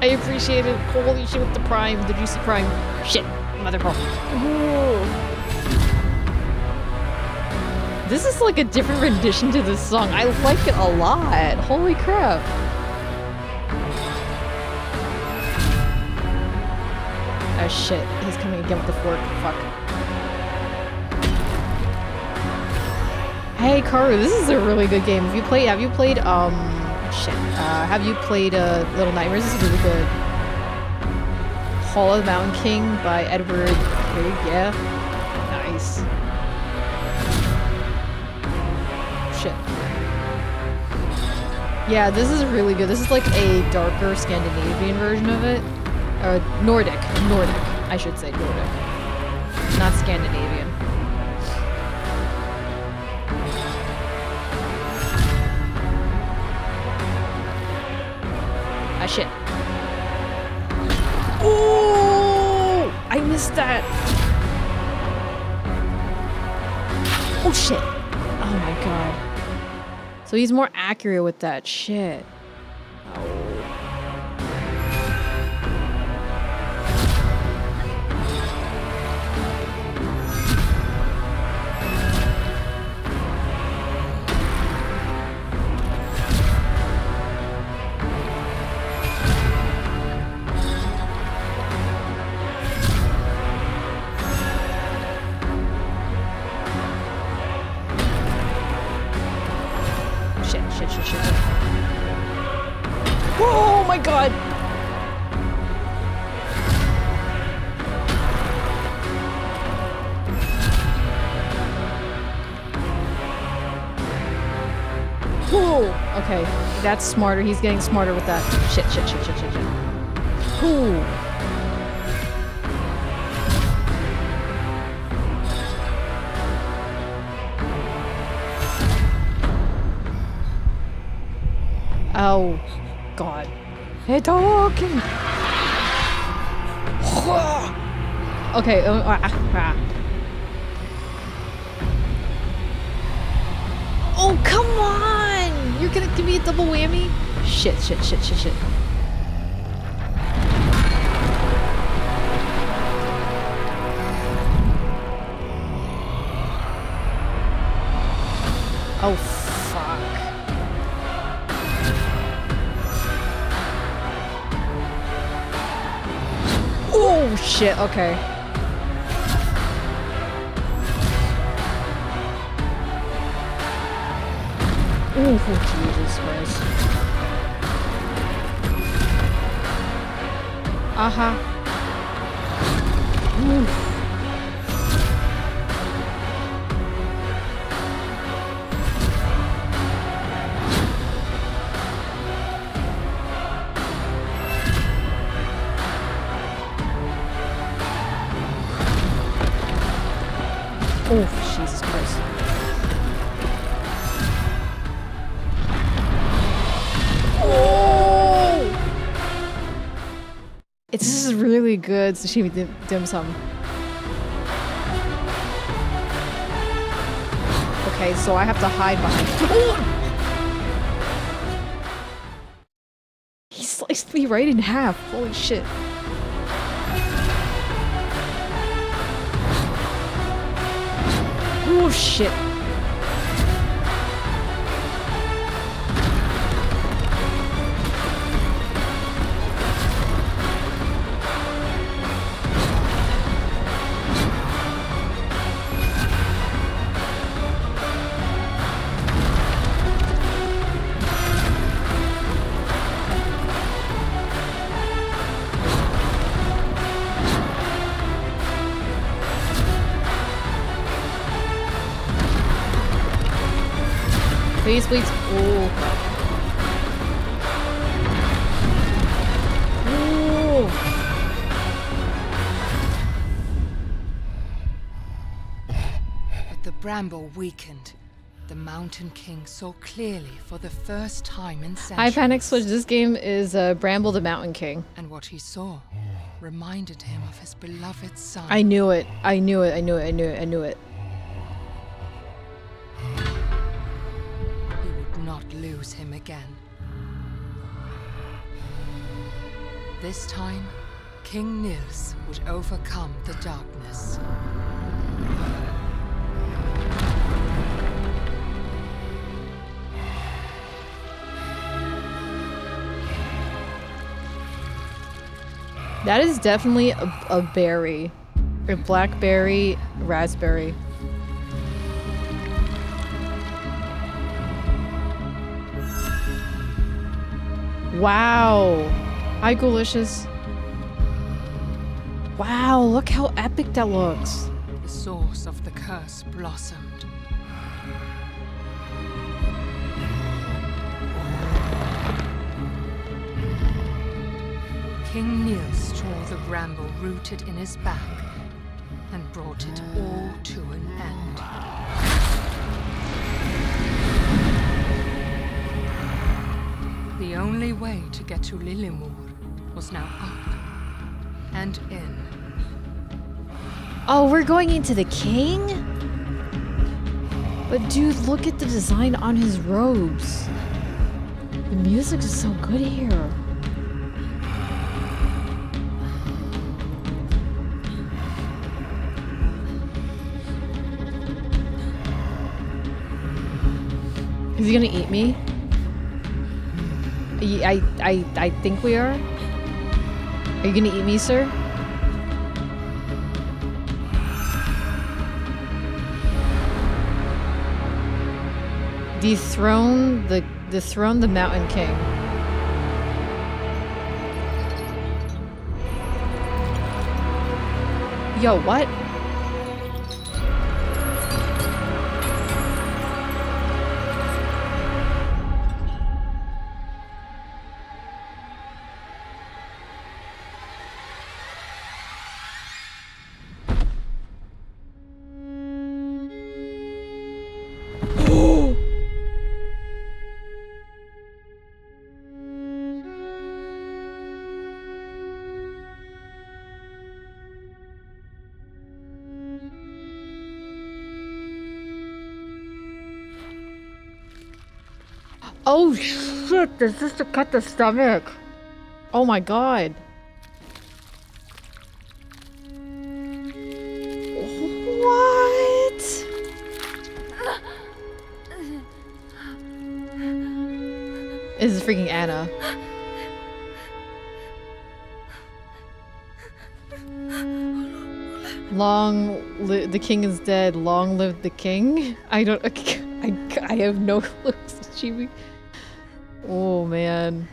I appreciate it. Holy shit with the prime, the juicy prime. Shit, mother bro. This is like a different rendition to this song. I like it a lot. Holy crap. Oh shit, he's coming again with the fork. Fuck. Hey Karu, this is a really good game. Have you played have you played um shit. Uh have you played uh Little Nightmares? This is really good. Hall of the Mountain King by Edward yeah. Nice. Shit. Yeah, this is really good. This is like a darker Scandinavian version of it. Or Nordic. Nordic. I should say Nordic. Not Scandinavian. Oh! I missed that. Oh, shit. Oh my god. So he's more accurate with that shit. That's smarter. He's getting smarter with that. Shit, shit, shit, shit, shit, shit. Ooh. Oh, God. Hey, talking. Okay. Uh, ah, ah. Double whammy? Shit, shit, shit, shit, shit. Oh, fuck. Oh shit, okay. Ooh, Jesus Christ. Uh-huh. Oof. Oh, really good sashimi dim, dim sum. Okay, so I have to hide behind. He sliced me right in half. Holy shit. Oh shit. Bramble weakened, the Mountain King saw clearly for the first time in centuries. Hi, Panic Switch. This game is uh, Bramble the Mountain King. And what he saw reminded him of his beloved son. I knew it. I knew it. I knew it. I knew it. I knew it. He would not lose him again. This time, King Nils would overcome the darkness. That is definitely a, a berry. A blackberry, raspberry. Wow. Hi, Ghoulishes. Wow, look how epic that looks. The source of the curse blossomed. King Nils tore the bramble rooted in his back and brought it all to an end. The only way to get to Lillemor was now up and in. Oh, we're going into the king? But dude, look at the design on his robes. The music is so good here. Is he gonna eat me? I, I, I think we are. Are you gonna eat me, sir? Dethrone the dethrone the Mountain King. Yo, what? Oh shit, this is to cut the stomach. Oh my god. What? This is freaking Anna. Long li- the king is dead. Long live the king. I don't. I, I have no clue. She. Oh man.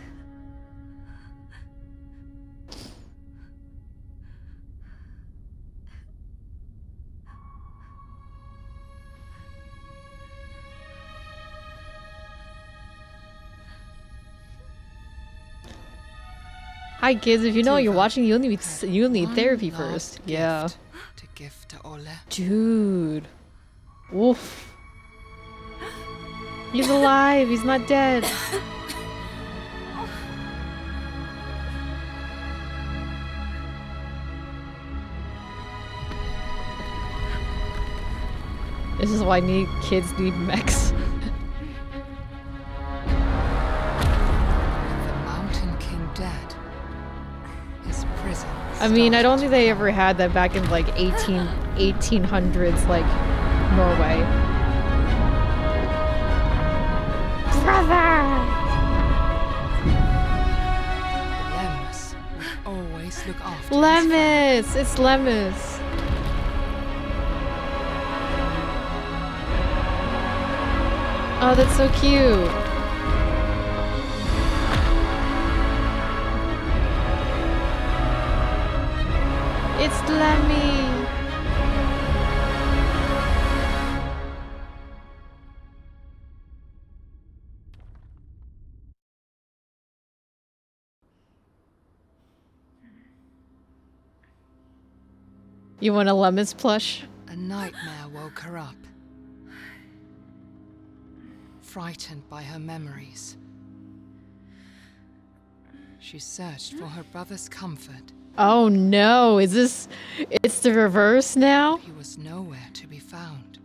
Hi kids, if you know what you're watching, you'll need you'll need therapy first. Yeah. To give to Olle. Dude. Woof. He's alive. He's not dead. This is why need kids need mechs. The Mountain King dead. His prison. I mean, I don't think they ever had that back in like 18 1800s like Norway. Brother! Lemus always look after Lemus! It's Lemus. Oh, that's so cute. It's Lemmy. You want a Lemus plush? A nightmare woke her up frightened by her memories. She searched for her brother's comfort. Oh no, is this... It's the reverse now? He was nowhere to be found.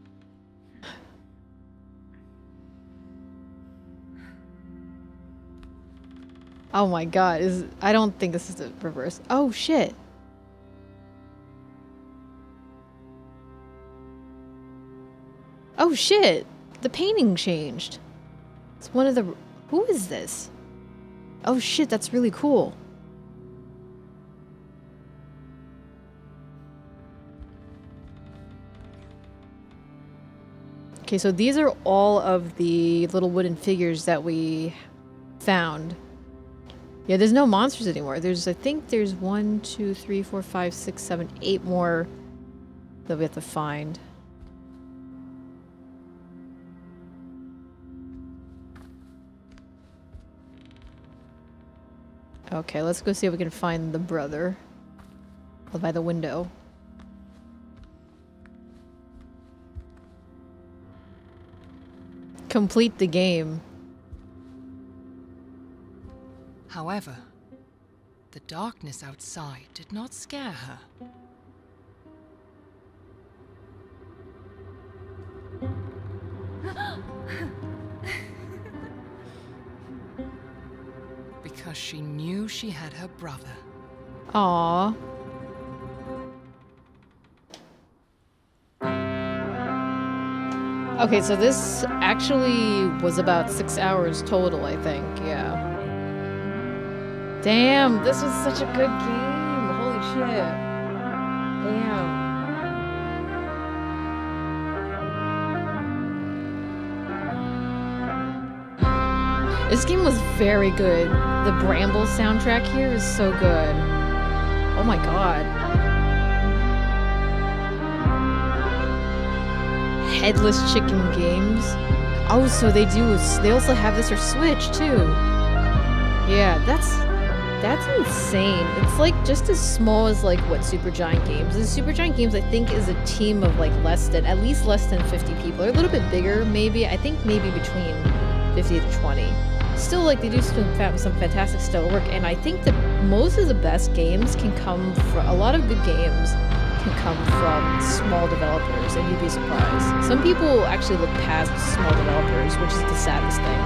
Oh my god, is I don't think this is the reverse. Oh shit. Oh shit! The painting changed. It's one of the... Who is this? Oh shit, that's really cool. Okay, so these are all of the little wooden figures that we found. Yeah, there's no monsters anymore. There's, I think there's one, two, three, four, five, six, seven, eight more that we have to find. Okay, let's go see if we can find the brother. By the window. Complete the game. However, the darkness outside did not scare her. because she knew she had her brother. Aww. Okay, so this actually was about six hours total, I think. Yeah. Damn, this was such a good game. Holy shit. Damn. This game was very good. The Bramble soundtrack here is so good. Oh my god. Headless Chicken Games. Oh, so they do. They also have this for Switch too. Yeah, that's that's insane. It's like just as small as like what Supergiant Games is. Supergiant Games, I think, is a team of like less than at least less than 50 people, or a little bit bigger, maybe. I think maybe between 50 to 20 still like they do some, some fantastic still work and i think that most of the best games can come from a lot of good games can come from small developers and you'd be surprised. Some people actually look past small developers which is the saddest thing.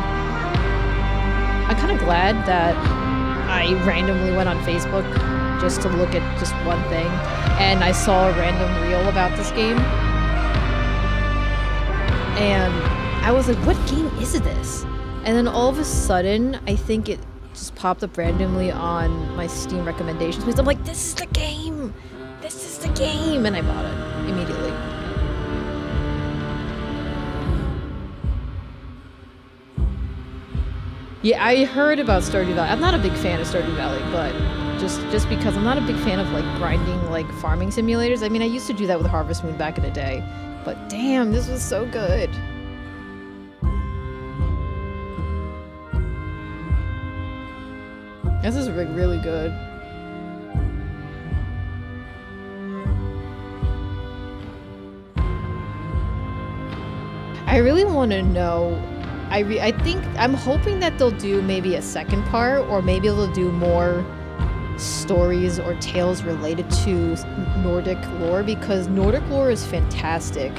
I'm kind of glad that i randomly went on facebook just to look at just one thing and i saw a random reel about this game. And i was like what game is this and then all of a sudden, I think it just popped up randomly on my Steam recommendations because I'm like, this is the game! This is the game! And I bought it immediately. Yeah, I heard about Stardew Valley. I'm not a big fan of Stardew Valley, but just just because I'm not a big fan of like grinding like farming simulators. I mean, I used to do that with Harvest Moon back in the day, but damn, this was so good. This is like really good. I really want to know. I I think I'm hoping that they'll do maybe a second part, or maybe they'll do more stories or tales related to Nordic lore because Nordic lore is fantastic.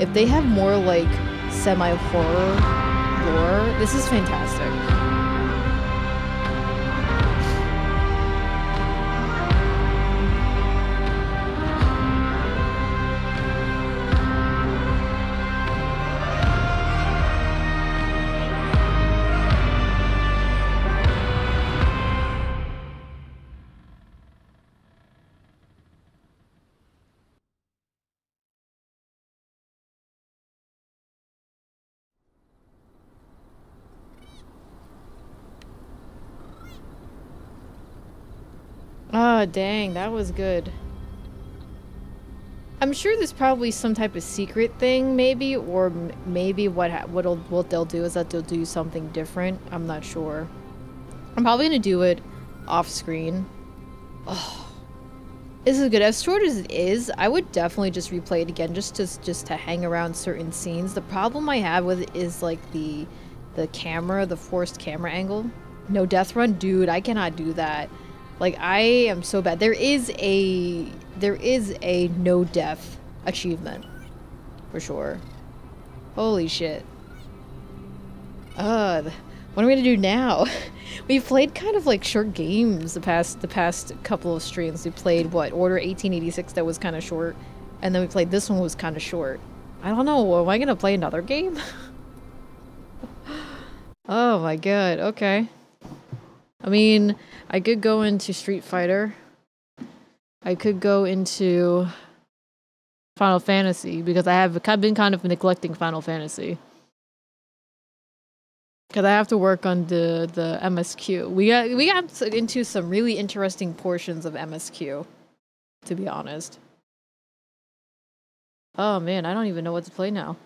If they have more like semi horror lore, this is fantastic. Oh, dang, that was good. I'm sure there's probably some type of secret thing, maybe, or maybe what what what they'll do is that they'll do something different. I'm not sure. I'm probably gonna do it off screen. Oh, this is good. As short as it is, I would definitely just replay it again, just to just to hang around certain scenes. The problem I have with it is like the the camera, the forced camera angle. No death run, dude. I cannot do that. Like I am so bad. There is a there is a no death achievement for sure. Holy shit. Uh, what am I gonna do now? We've played kind of like short games the past the past couple of streams. We played what Order 1886 that was kind of short, and then we played this one was kind of short. I don't know. Am I gonna play another game? oh my god. Okay. I mean, I could go into Street Fighter. I could go into Final Fantasy because I have been kind of neglecting Final Fantasy. Because I have to work on the, the MSQ. We got, we got into some really interesting portions of MSQ, to be honest. Oh man, I don't even know what to play now.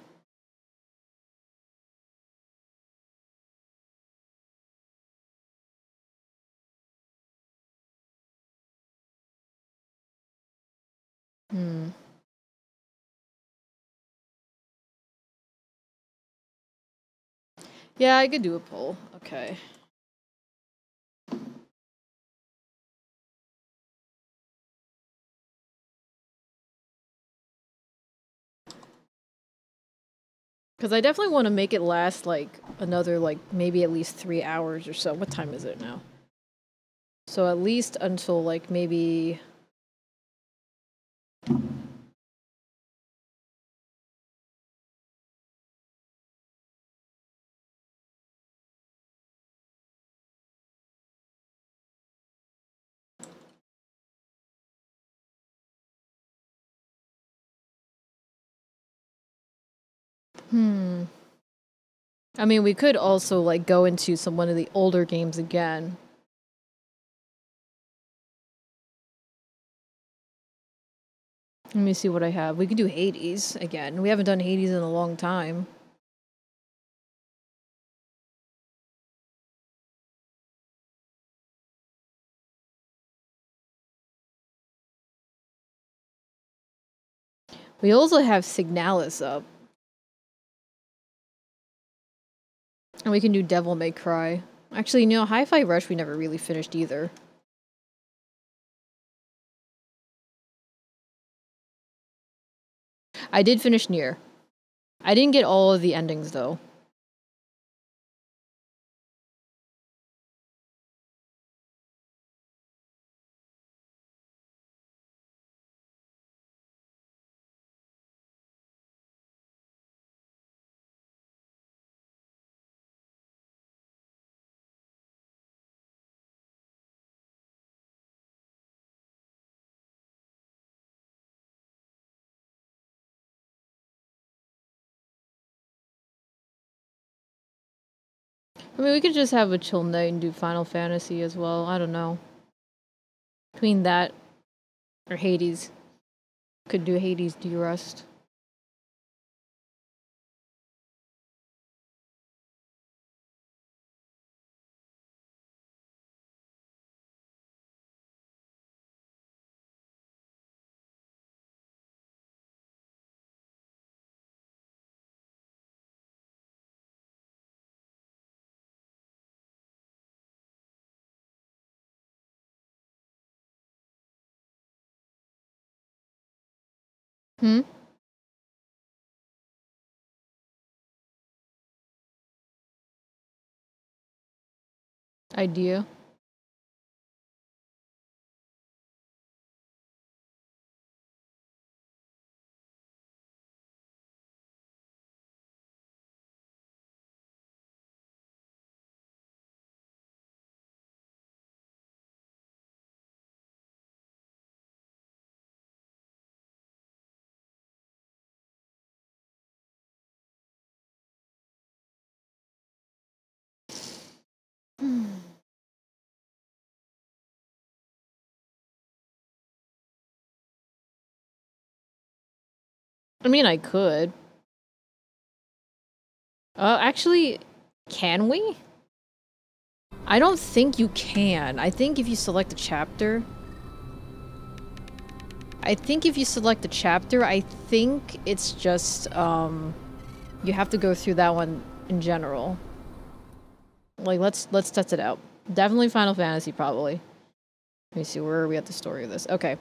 Hmm. Yeah, I could do a poll. Okay. Because I definitely want to make it last like another like maybe at least three hours or so. What time is it now? So at least until like maybe Hmm. I mean, we could also like go into some one of the older games again. Let me see what I have. We could do Hades again. We haven't done Hades in a long time. We also have Signalis up. And we can do Devil May Cry. Actually, no, Hi-Fi Rush we never really finished either. I did finish NieR. I didn't get all of the endings though. I mean, we could just have a chill night and do Final Fantasy as well. I don't know. Between that or Hades. Could do Hades D-Rust. Hmm? Idea. I mean, I could. Uh, actually, can we? I don't think you can. I think if you select a chapter... I think if you select a chapter, I think it's just, um... You have to go through that one in general. Like let's let's test it out. Definitely Final Fantasy, probably. Let me see where are we at the story of this. Okay,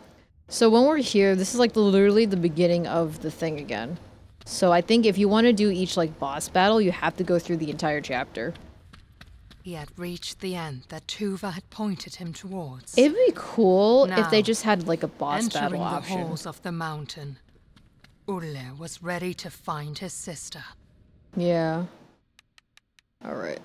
so when we're here, this is like literally the beginning of the thing again. So I think if you want to do each like boss battle, you have to go through the entire chapter. He had reached the end that Tuva had pointed him towards. It'd be cool if they Now, just had like a boss Entering battle option. the halls of the mountain, Olle was ready to find his sister. Yeah. All right.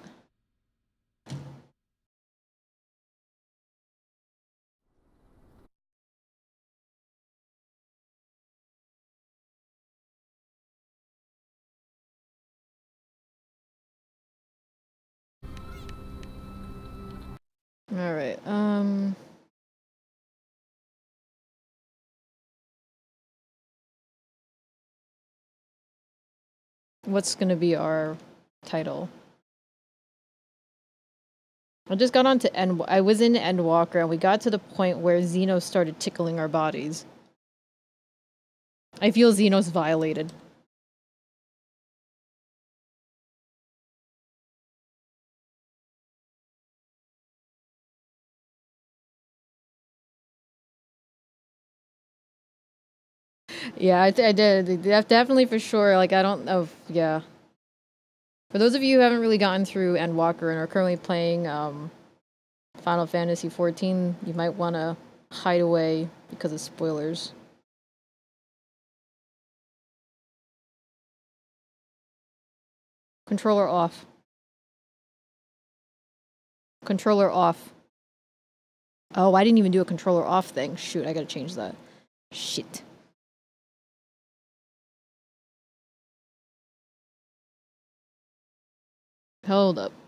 All right. Um What's going to be our title? I just got on to End. I was in Endwalker, and we got to the point where Zenos started tickling our bodies. I feel Zenos violated. Yeah, I, I did. Definitely for sure. Like, I don't know. If, yeah. For those of you who haven't really gotten through Endwalker and are currently playing um, Final Fantasy XIV, you might want to hide away because of spoilers. Controller off. Controller off. Oh, I didn't even do a controller off thing. Shoot, I gotta change that. Shit. Hold up.